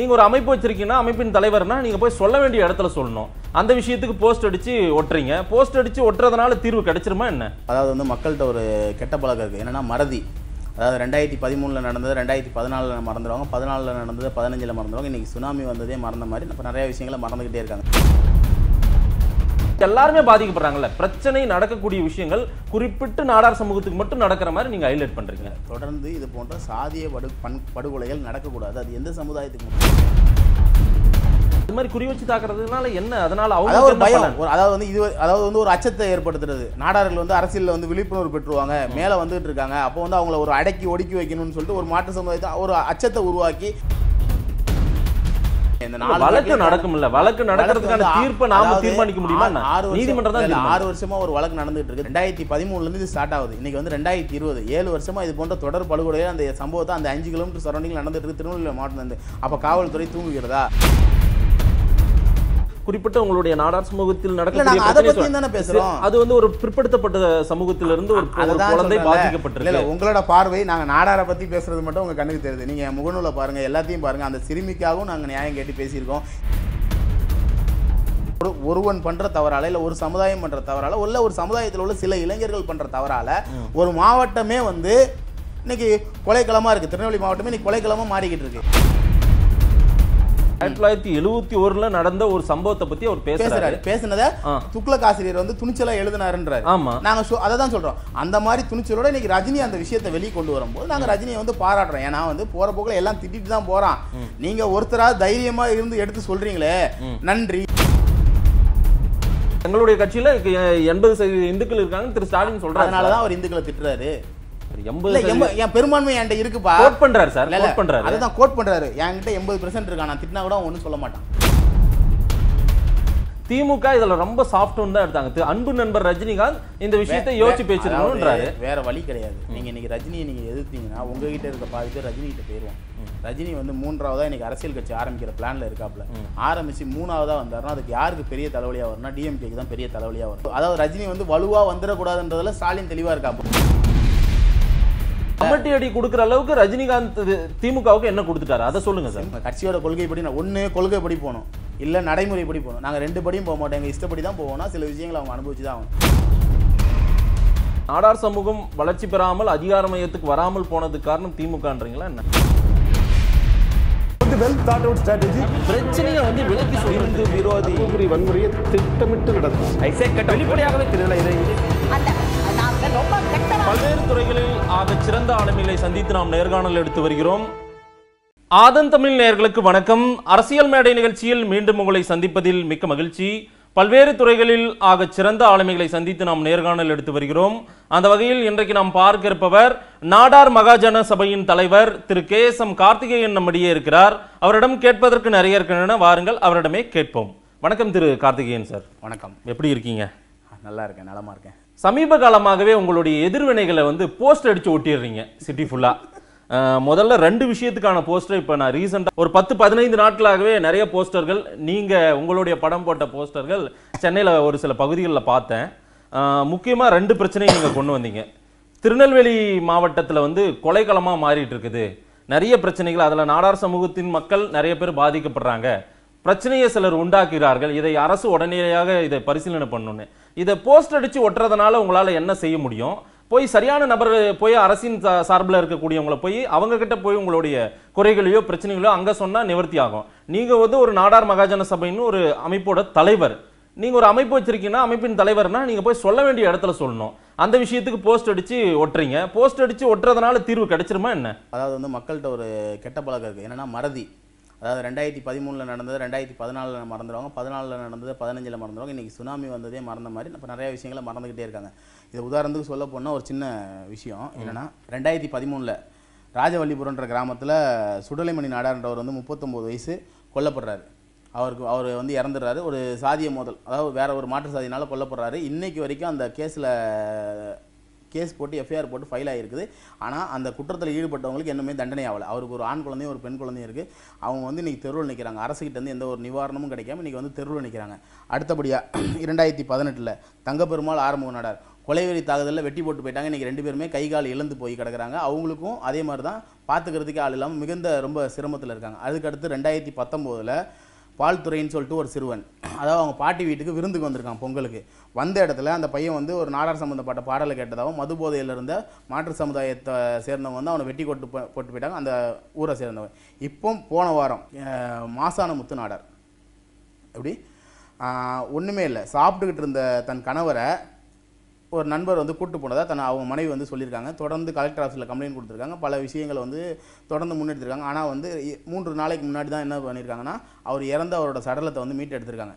நீங்கள் ஒரு அமைப்பு வச்சிருக்கீங்கன்னா அமைப்பின் தலைவர்னா நீங்கள் போய் சொல்ல வேண்டிய இடத்துல சொல்லணும். அந்த விஷயத்துக்கு போஸ்ட் அடித்து ஒட்டுறீங்க. போஸ்ட் அடித்து ஒட்டுறதுனால தீர்வு கிடைச்சிருமா என்ன? அதாவது வந்து மக்கள்கிட்ட ஒரு கெட்ட பழக்கம் இருக்குது என்னன்னா மறதி. அதாவது ரெண்டாயிரத்தி பதிமூணில் நடந்தது ரெண்டாயிரத்தி பதினாலில் மறந்துடுவாங்க பதினாலில் நடந்தது பதினஞ்சில் மறந்துடுவாங்க இன்றைக்கி சுனாமி வந்ததே மறந்த மாதிரி இப்போ நிறையா விஷயங்களை மறந்துக்கிட்டே இருக்காங்க. எல்லாருமே பாதிக்கப்படுறாங்கல்ல. பிரச்சனை நடக்கக்கூடிய விஷயங்கள் குறிப்பிட்டு நாடார் சமூகத்துக்கு மட்டும் நடக்கிற மாதிரி நீங்க ஹைலைட் பண்றீங்க. தொடர்ந்து இது போன்ற சாதிய படு பண் படுகொலைகள் நடக்கக்கூடாது. அது எந்த சமுதாயத்துக்கு இது மாதிரி குறி வச்சு தாக்குறதுனால என்ன? அதனால அவங்க ஒரு பயம். ஒரு அதாவது வந்து இது அதாவது வந்து ஒரு அச்சத்தை ஏற்படுத்துறது. நாடார்கள் வந்து அரசியல்ல வந்து விழிப்புணர்வு பெற்றுவாங்க. மேலே வந்துட்டு இருக்காங்க. அப்போ வந்து அவங்கள ஒரு அடக்கி ஒடுக்கி வைக்கணும்னு சொல்லிட்டு ஒரு மாற்று சமுதாயத்தை ஒரு அச்சத்தை உருவாக்கி வழக்கு நாட்டுல நடக்கும்ல. வழக்கு நடக்கிறதுக்கான தீர்ப்பை நாம தீர்மானிக்க முடியுமா நீதிமன்றம் தான் இல்ல. ஆறு வருஷமா ஒரு வழக்கு நடந்துட்டு இருக்கு. ரெண்டாயிரத்தி பதிமூணுல இருந்து ஸ்டார்ட் ஆகுது. இன்னைக்கு வந்து ரெண்டாயிரத்தி இருபது. ஏழு வருஷமா இது போன்ற தொடர் படுகொலையை அந்த சம்பவத்தை அந்த அஞ்சு கிலோமீட்டர் சரௌண்டிங் நடந்துட்டு இருக்கு. திருநெல்வேலி மாவட்டம் அப்ப காவல்துறை தூங்குகிறதா? குறிப்பிட்ட உங்களுடைய நாடார் சமூகத்தில் நாங்க அதை வந்து ஒரு பிற்படுத்தப்பட்ட சமூகத்திலிருந்து ஒரு குழந்தை பாதிக்கப்பட்டிருக்கு. உங்களோட பார்வை நாங்க நாடாரை பத்தி பேசுறது மட்டும் உங்க கண்ணுக்கு தெரியுது. நீங்க முகநூலை பாருங்க எல்லாத்தையும் பாருங்க. அந்த சிறுமிக்காகவும் நாங்க நியாயம் கேட்டு பேசியிருக்கோம். ஒரு- ஒருவன் பண்ற தவறால இல்ல ஒரு சமுதாயம் பண்ற தவறால இல்ல ஒரு சமுதாயத்தில் உள்ள சில இளைஞர்கள் பண்ற தவறால ஒரு மாவட்டமே வந்து இன்னைக்கு கொலைக்களமா இருக்கு. திருநெல்வேலி மாவட்டமே இன்னைக்கு கொலைக்களமா மாறிக்கிட்டு இருக்கு. ஆயிரத்தி தொள்ளாயிரத்தி எழுபத்தி ஒருல நடந்த ஒரு சம்பவத்தை பத்தி அவர் பேசுறாரு. பேசுனத. துக்ளக் ஆசிரியர் வந்து துணிச்சலா எழுதினாருன்றாரு. ஆமா. நாங்க அதை தான் சொல்றோம். அந்த மாதிரி துணிச்சலோட இன்னைக்கு ரஜினி அந்த விஷயத்தை வெளியே கொண்டு வரும்போது நாங்க ரஜினியை வந்து பாராட்டுறோம். ஏன்னா வந்து போற போக்குல எல்லாம் திட்டிட்டு தான் போறான். நீங்க ஒருத்தரா தைரியமா இருந்து எடுத்து சொல்றீங்களே. நன்றி. எங்களுடைய கட்சியில எண்பது சதவீத இந்துக்கள் இருக்காங்க திரு ஸ்டாலின் சொல்றாரு. அதனாலதான் அவர் இந்துக்களை திட்டுறாரு. எண்பது என் பெரும்பான்மை என்கிட்ட இருக்குப்பா. கோட் பண்றாரு சார் கோட் பண்றாரு. அதுதான் கோட் பண்றாரு. என்கிட்ட எண்பது பெர்சென்ட் இருக்கான் நான் திட்டினா கூட ஒன்றும் சொல்ல மாட்டான். திமுக இதுல ரொம்ப சாஃப்ட் தான் எடுத்தாங்க. அன்பு நண்பர் ரஜினிகாந்த் இந்த விஷயத்தை யோசிச்சு பேசிருக்கணும்ன்றாரு. அதாவது வேற வழி கிடையாது. நீங்க இன்னைக்கு ரஜினியை நீங்க எதிர்த்தீங்கன்னா உங்ககிட்ட இருக்க பாதி பேர் ரஜினி கிட்ட போயிருவோம் ரஜினி வந்து மூன்றாவதா இன்னைக்கு அரசியல் கட்சி ஆரம்பிக்கிற பிளான்ல இருக்காப்ல ஆரம்பிச்சு மூணாவதா வந்தாருன்னா அதுக்கு யாருக்கு பெரிய தலைவலியா வரும்னா டிஎம்கேக்கு தான் பெரிய தலைவலியா வரும். அதாவது ரஜினி வந்து வலுவா வந்துடக்கூடாதுன்றதுல ஸ்டாலின் தெளிவா இருக்காப்ல கமிட்டி அடி கொடுக்குற அளவுக்கு ரஜினிகாந்த் திமுகவுக்கு என்ன கொடுத்துட்டாரு? அதை சொல்லுங்க சார். கட்சியோட கொள்கைப்படி நான் ஒண்ணு கொள்கைப்படி போகணும். இல்ல நடைமுறைப்படி போகணும். நாங்க ரெண்டு படியும் போக மாட்டோம். எங்க இஷ்டப்படி தான் போவோம்னா சில விஷயங்களை அவங்க அனுபவிச்சு தான் ஆகணும். நாடார் சமூகம் வளர்ச்சி பெறாமல் அதிகார மையத்துக்கு வராமல் போனதுக்கு காரணம் திமுகன்றீங்களா என்ன? வந்து வெல் தாட் அவுட் ஸ்ட்ராட்டஜி பிரச்சனையை வந்து விலக்கி சொல்லிருந்து விரோதி வன்முறையை திட்டமிட்டு நடக்கும் வெளிப்படையாகவே தெரியல பல்வேறு துறைகளில் ஆக சிறந்த ஆளுமைகளை சந்தித்து நாம் நேர்காணல் எடுத்து வருகிறோம். ஆதன் தமிழ் நேயர்களுக்கு வணக்கம். அரசியல் மேடை நிகழ்ச்சியில் மீண்டும் உங்களை சந்திப்பதில் மிக்க மகிழ்ச்சி. பல்வேறு துறைகளில் ஆக சிறந்த ஆளுமைகளை சந்தித்து நாம் நேர்காணல் எடுத்து வருகிறோம். அந்த வகையில் இன்றைக்கு நாம் பார்க்க இருப்பவர் நாடார் மகாஜன சபையின் தலைவர் திரு கே எஸ் எம் கார்த்திகேயன் நம்மிடையே இருக்கிறார். அவரிடம் கேட்பதற்கு நிறைய இருக்கின்றன. வாருங்கள் அவரிடமே கேட்போம். வணக்கம் திரு கார்த்திகேயன் சார். வணக்கம். எப்படி இருக்கீங்க? நல்லா இருக்கேன். நலமா இருக்கேன். சமீப காலமாகவே உங்களுடைய எதிர்வினைகளை வந்து போஸ்ட் அடிச்சு ஒட்டிடுறீங்க சிட்டி ஃபுல்லா முதல்ல ரெண்டு விஷயத்துக்கான போஸ்டர் இப்போ நான் ரீசெண்டாக ஒரு பத்து பதினைந்து நாட்களாகவே நிறைய போஸ்டர்கள் நீங்கள் உங்களுடைய படம் போட்ட போஸ்டர்கள் சென்னையில் ஒரு சில பகுதிகளில் பார்த்தேன். முக்கியமாக ரெண்டு பிரச்சனையும் நீங்கள் கொண்டு வந்தீங்க. திருநெல்வேலி மாவட்டத்தில் வந்து கொலைக்களமாக மாறிட்டு இருக்குது. நிறைய பிரச்சனைகள் அதில் நாடார் சமூகத்தின் மக்கள் நிறைய பேர் பாதிக்கப்படுறாங்க. பிரச்சனையை சிலர் உண்டாக்குகிறார்கள். இதை அரசு உடனடியாக இதை பரிசீலனை பண்ணணும்னு. இதை போஸ்ட் அடித்து ஒட்டுறதுனால உங்களால் என்ன செய்ய முடியும்? போய் சரியான நபர் போய் அரசின் சார்பில் இருக்கக்கூடியவங்களை போய் அவங்க கிட்ட போய் உங்களுடைய குறைகளையோ பிரச்சனைகளையோ அங்கே சொன்னால் நிவர்த்தி ஆகும். நீங்கள் வந்து ஒரு நாடார் மகாஜன சபைன்னு ஒரு அமைப்போட தலைவர். நீங்கள் ஒரு அமைப்பு வச்சிருக்கீங்கன்னா அமைப்பின் தலைவர்னா நீங்கள் போய் சொல்ல வேண்டிய இடத்துல சொல்லணும். அந்த விஷயத்துக்கு போஸ்ட் அடித்து ஒட்டுறீங்க. போஸ்ட் அடிச்சு ஒட்டுறதுனால தீர்வு கிடைச்சிருமா என்ன? அதாவது வந்து மக்கள்கிட்ட ஒரு கெட்ட பழக்கம் இருக்குது என்னென்னா மறதி. அதாவது ரெண்டாயிரத்தி பதிமூணில் நடந்தது ரெண்டாயிரத்தி பதினாலில் மறந்துடுவாங்க. பதினாலில் நடந்தது பதினஞ்சில் மறந்துடுவாங்க. இன்றைக்கி சுனாமி வந்ததே மறந்த மாதிரி. இப்போ நிறைய விஷயங்களை மறந்துக்கிட்டே இருக்காங்க. இது உதாரணத்துக்கு சொல்ல போனால் ஒரு சின்ன விஷயம் என்னென்னா ரெண்டாயிரத்தி பதிமூணில் ராஜவல்லிபுரம்ன்ற கிராமத்தில் சுடலைமணி நாடார்ன்றவர் வந்து முப்பத்தொம்போது வயசு கொல்லப்படுறாரு. அவருக்கு அவர் வந்து இறந்துடுறாரு. ஒரு சாதிய மோதல் அதாவது வேற ஒரு மாற்று சாதியினால கொல்லப்படுறாரு. இன்னைக்கு வரைக்கும் அந்த கேஸில் கேஸ் போட்டு எஃப்ஐஆர் போட்டு ஃபைல் ஆகிருக்குது ஆனால் அந்த குற்றத்தில் ஈடுபட்டவங்களுக்கு இன்னுமே தண்டனை ஆகலை அவருக்கு ஒரு ஆண் குழந்தையும் ஒரு பெண் குழந்தையும் இருக்குது அவங்க வந்து இன்றைக்கி தெருவில் நிற்கிறாங்க அரசுக்கிட்ட இருந்து எந்த ஒரு நிவாரணமும் கிடைக்காம இன்றைக்கி வந்து தெருவில் நிற்கிறாங்க அடுத்தபடியாக இரண்டாயிரத்தி பதினெட்டில் தங்கப்பெருமாள் ஆறுமுக நாடார். கொலைவெறி தாக்குதலில் வெட்டி போட்டு போயிட்டாங்க. இன்றைக்கி ரெண்டு பேருமே கை கால் இழந்து போய் கிடக்குறாங்க. அவங்களுக்கும் அதே மாதிரி தான். பார்த்துக்கிறதுக்கே ஆள் இல்லாமல் மிகுந்த ரொம்ப சிரமத்தில் இருக்காங்க. அதுக்கடுத்து ரெண்டாயிரத்தி பத்தொம்போதில் பால்துறைன்னு சொல்லிட்டு ஒரு சிறுவன். அதாவது அவங்க பாட்டி வீட்டுக்கு விருந்துக்கு வந்திருக்கான் பொங்கலுக்கு. வந்த இடத்துல அந்த பையன் வந்து ஒரு நாடார் சம்மந்தப்பட்ட பாடலை கேட்டதாகவும் மது போதையில் இருந்த மாற்று சமுதாயத்தை சேர்ந்தவங்க வந்து அவனை வெட்டி கொட்டு போட்டு போயிட்டாங்க அந்த ஊரை சேர்ந்தவன். இப்போ போன வாரம் மாசான முத்து நாடார். எப்படி? ஒன்றுமே இல்லை. சாப்பிட்டுக்கிட்டு இருந்த தன் கணவரை ஒரு நண்பர் வந்து கூட்டு போனதா தன் அவங்க மனைவி வந்து சொல்லியிருக்காங்க. தொடர்ந்து கலெக்டர் ஆஃபீஸில் கம்ப்ளைண்ட் கொடுத்துருக்காங்க. பல விஷயங்களை வந்து தொடர்ந்து முன்னெடுத்திருக்காங்க. ஆனால் வந்து மூன்று நாளைக்கு முன்னாடி தான் என்ன பண்ணியிருக்காங்கன்னா அவர் இறந்த அவரோட சடலத்தை வந்து மீட்டு எடுத்திருக்காங்க.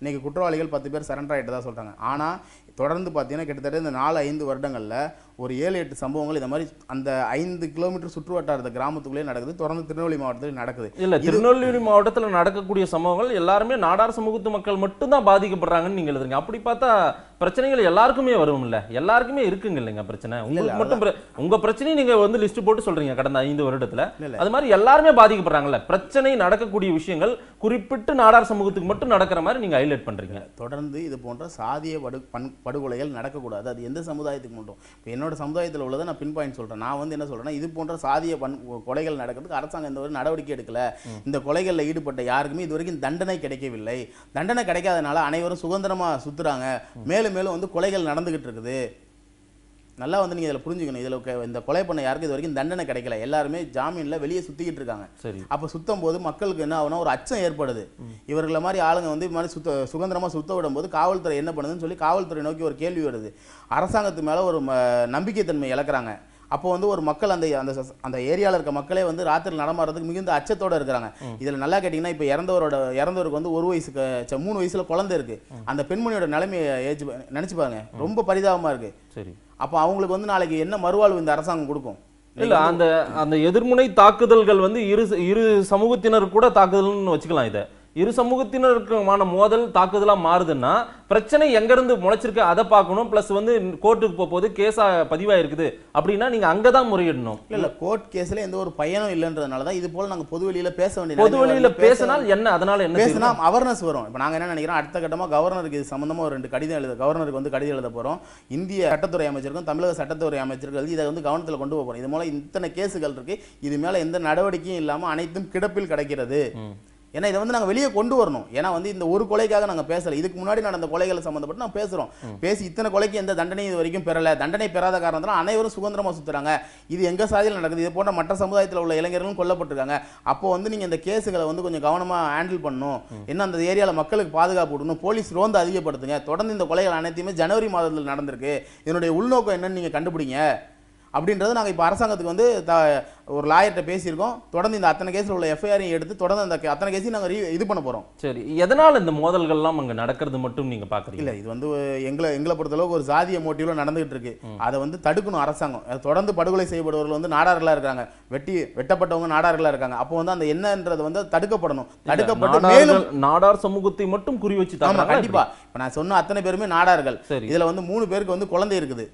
இன்னைக்கு குற்றவாளிகள் பத்து பேர் சரண்டர் ஆகிட்டதா சொல்கிறாங்க ஆனால் தொடர்ந்து பார்த்தீங்கன்னா கிட்டத்தட்ட இந்த நாலு ஐந்து வருடங்களில் ஒரு ஏழு எட்டு சம்பவங்கள் இந்த மாதிரி அந்த ஐந்து கிலோமீட்டர் சுற்று வட்டாரத்த கிராமத்துக்குள்ளே நடக்குது. தொடர்ந்து திருநெல்வேலி மாவட்டத்தில் நடக்குது. இல்ல திருநெல்வேலி மாவட்டத்துல நடக்கக்கூடிய சம்பவங்கள் எல்லாருமே நாடார் சமூகத்து மக்கள் மட்டும்தான் பாதிக்கப்படுறாங்கன்னு நீங்க எழுதுறீங்க. அப்படி பார்த்தா பிரச்சனைகள் எல்லாருக்குமே வரும் இல்ல எல்லாருக்குமே இருக்குங்க இல்லைங்க பிரச்சனை? உங்களுக்கு மட்டும் உங்க பிரச்சனையை நீங்க வந்து லிஸ்ட் போட்டு சொல்றீங்க கடந்த ஐந்து வருடத்துல. இல்ல. அது மாதிரி எல்லாருமே பாதிக்கப்படுறாங்கல்ல? பிரச்சனை நடக்கக்கூடிய விஷயங்கள் குறிப்பிட்டு நாடார் சமூகத்துக்கு மட்டும் நடக்கிற மாதிரி நீங்க ஹைலைட் பண்றீங்க. தொடர்ந்து இது போன்ற சாதிய படு படுகொலைகள் நடக்கக்கூடாது. அது எந்த சமுதாயத்துக்கு மட்டும். இப்போ என்னோட சமுதாயத்தில் உள்ளதை நான் பின் பாயிண்ட் சொல்கிறேன் நான் வந்து என்ன சொல்றேன்னா இது போன்ற சாதிய பண் கொலைகள் நடக்கிறதுக்கு அரசாங்கம் எந்த ஒரு நடவடிக்கை எடுக்கல. இந்த கொலைகளில் ஈடுபட்ட யாருக்குமே இது வரைக்கும் தண்டனை கிடைக்கவில்லை. தண்டனை கிடைக்காதனால அனைவரும் சுதந்திரமாக சுத்துறாங்க. மேலும் மேலும் வந்து கொலைகள் நடந்துகிட்டு இருக்குது. நல்லா வந்து நீங்கள் இதில் புரிஞ்சுக்கணும். இதில் இந்த கொலை பண்ண யாருக்கும் இது வரைக்கும் தண்டனை கிடைக்கல. எல்லாருமே ஜாமீனில் வெளியே சுற்றிக்கிட்டு இருக்காங்க. சரி. அப்போ சுத்தும் போது மக்களுக்கு என்ன ஆகுனா ஒரு அச்சம் ஏற்படுது. இவர்களை மாதிரி ஆளுங்க வந்து இது மாதிரி சுத்த சுதந்திரமா சுத்த விடும்போது காவல்துறை என்ன பண்ணுதுன்னு சொல்லி காவல்துறை நோக்கி ஒரு கேள்வி வருது. அரசாங்கத்து மேல ஒரு நம்பிக்கைத்தன்மை இழக்கிறாங்க. அப்போ வந்து ஒரு மக்கள் அந்த அந்த அந்த ஏரியாவில் இருக்க மக்களே வந்து ராத்திரி நடமாடுறதுக்கு மிகுந்த அச்சத்தோட இருக்கிறாங்க. இதுல நல்லா கேட்டிங்கன்னா இப்போ இறந்தவரோட இறந்தவருக்கு வந்து ஒரு வயசுக்கு மூணு வயசுல குழந்தை இருக்கு. அந்த பெண்மணியோட நிலைமையை ஏஜ் நினைச்சு பாருங்க. ரொம்ப பரிதாபமா இருக்கு. சரி. அப்போ அவங்களுக்கு வந்து நாளைக்கு என்ன மறுவாழ்வு இந்த அரசாங்கம் கொடுக்கும்? இல்ல அந்த அந்த எதிர்முனை தாக்குதல்கள் வந்து இரு இரு சமூகத்தினர் கூட தாக்குதல்னு வச்சுக்கலாம் இதை. இரு சமூகத்தினருக்குமான மோதல் தாக்குதலா மாறுதுன்னா பிரச்சனை எங்க இருந்து முளைச்சிருக்கு அதை பார்க்கணும். பிளஸ் வந்து கோர்ட்டுக்கு போகும்போது கேஸா பதிவாயிருக்குது. அப்படின்னா நீங்க அங்கதான் முறையிடணும். இல்ல இல்ல கோர்ட் கேஸ்ல எந்த ஒரு பயனும் இல்லைன்றதுனால தான் இது போல நாங்க பொது வெளியில பேச வேண்டிய பொது வருது. பேசினால் என்ன? அதனால என்ன பேசினா? அவேர்னஸ் வரும். இப்போ நாங்க என்ன நினைக்கிறோம்? அடுத்த கட்டமா கவர்னருக்கு இது சம்பந்தமா ஒரு ரெண்டு கடிதம் எழுத கவர்னருக்கு வந்து கடிதம் எழுத போறோம். இந்திய சட்டத்துறை அமைச்சருக்கும் தமிழக சட்டத்துறை அமைச்சர்கள் இதை வந்து கவனத்துல கொண்டு போக போறோம். இது மூலம் இத்தனை கேஸுகள் இருக்கு. இது மேல எந்த நடவடிக்கையும் இல்லாம அனைத்தும் கிடப்பில் கிடைக்கிறது. ஏன்னா இதை வந்து நாங்க வெளியே கொண்டு வரணும். ஏன்னா வந்து இந்த ஒரு கொலைக்காக நாங்க பேசல. இதுக்கு முன்னாடி நடந்த கொலைகளை சம்பந்தப்பட்டு நான் பேசுறோம். பேசி இத்தனை கொலைக்கு எந்த தண்டனையும் இது வரைக்கும் பெறல. தண்டனை பெறாத காரணத்தினால அனைவரும் சுதந்திரமா சுத்துறாங்க. இது எங்க சாதியில் நடக்குது? இது போன்ற மற்ற சமுதாயத்தில் உள்ள இளைஞர்களும் கொல்லப்பட்டிருக்காங்க. அப்போ வந்து நீங்க இந்த கேஸுகளை வந்து கொஞ்சம் கவனமா ஹேண்டில் பண்ணணும். என்ன அந்த ஏரியால மக்களுக்கு பாதுகாப்பு விடணும் போலீஸ் ரோந்து அதிகப்படுத்துங்க. தொடர்ந்து இந்த கொலைகள் அனைத்தையுமே ஜனவரி மாதத்தில் நடந்திருக்கு. இதனுடைய உள்நோக்கம் என்னன்னு நீங்க கண்டுபிடிங்க. அப்படின்றது நாங்கள் இப்போ அரசாங்கத்துக்கு வந்து த ஒரு லாயர்கிட்ட பேசியிருக்கோம். தொடர்ந்து இந்த அத்தனை கேஸில் உள்ள எஃப்ஐஆரையும் எடுத்து தொடர்ந்து அந்த அத்தனை கேஸையும் நாங்கள் இது பண்ண போகிறோம் சரி எதனால இந்த மோதல்கள்லாம் அங்க நடக்கிறது மட்டும் நீங்க பாக்குறீங்க? இல்ல இது வந்து எங்களை எங்களை பொறுத்தளவுக்கு ஒரு சாதிய மோட்டிவ்ல நடந்துகிட்டு இருக்கு. அதை வந்து தடுக்கணும் அரசாங்கம். தொடர்ந்து படுகொலை செய்யப்படுபவர்கள் வந்து நாடார்களா இருக்காங்க. வெட்டி வெட்டப்பட்டவங்க நாடார்களா இருக்காங்க. அப்போ வந்து அந்த என்னன்றது வந்து தடுக்கப்படணும். தடுக்கப்பட்டு மேலும் நாடார் சமூகத்தை மட்டும் குறி வச்சு ஆமா தாக்குறாங்களா கண்டிப்பா. இப்ப நான் சொன்ன அத்தனை பேருமே நாடார்கள். இதுல வந்து மூணு பேருக்கு வந்து குழந்தை இருக்குது.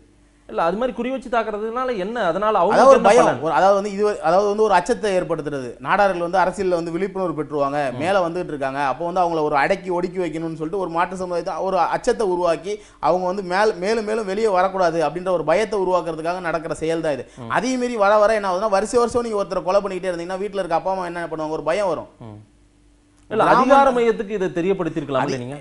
இல்ல அது மாதிரி குறி வச்சு தாக்குறதுனால என்ன? அதனால அவங்க ஒரு பயம். ஒரு அதாவது வந்து இது அதாவது வந்து ஒரு அச்சத்தை ஏற்படுத்துறது. நாடார்கள் வந்து அரசியல்ல வந்து விழிப்புணர்வு பெற்றுவாங்க. மேல வந்துட்டு இருக்காங்க. அப்போ வந்து அவங்கள ஒரு அடக்கி ஒடுக்கி வைக்கணும்னு சொல்லிட்டு ஒரு மாற்று சமுதாயத்தை ஒரு அச்சத்தை உருவாக்கி அவங்க வந்து மேல் மேலும் மேலும் வெளியே வரக்கூடாது அப்படின்ற ஒரு பயத்தை உருவாக்குறதுக்காக நடக்கிற செயல் தான் இது அதையும் மீறி வர வர என்ன ஆகுதுன்னா வருஷம் வருஷம் நீங்க ஒருத்தரை கொலை பண்ணிக்கிட்டே இருந்தீங்கன்னா வீட்டுல இருக்க அப்பா அம்மா என்ன பண்ணுவாங்க? ஒரு பயம் வரும். இல்ல அதிகார மையத்துக்கு இதை தெரியப்படுத்திருக்கலாம் அது- நீங்க?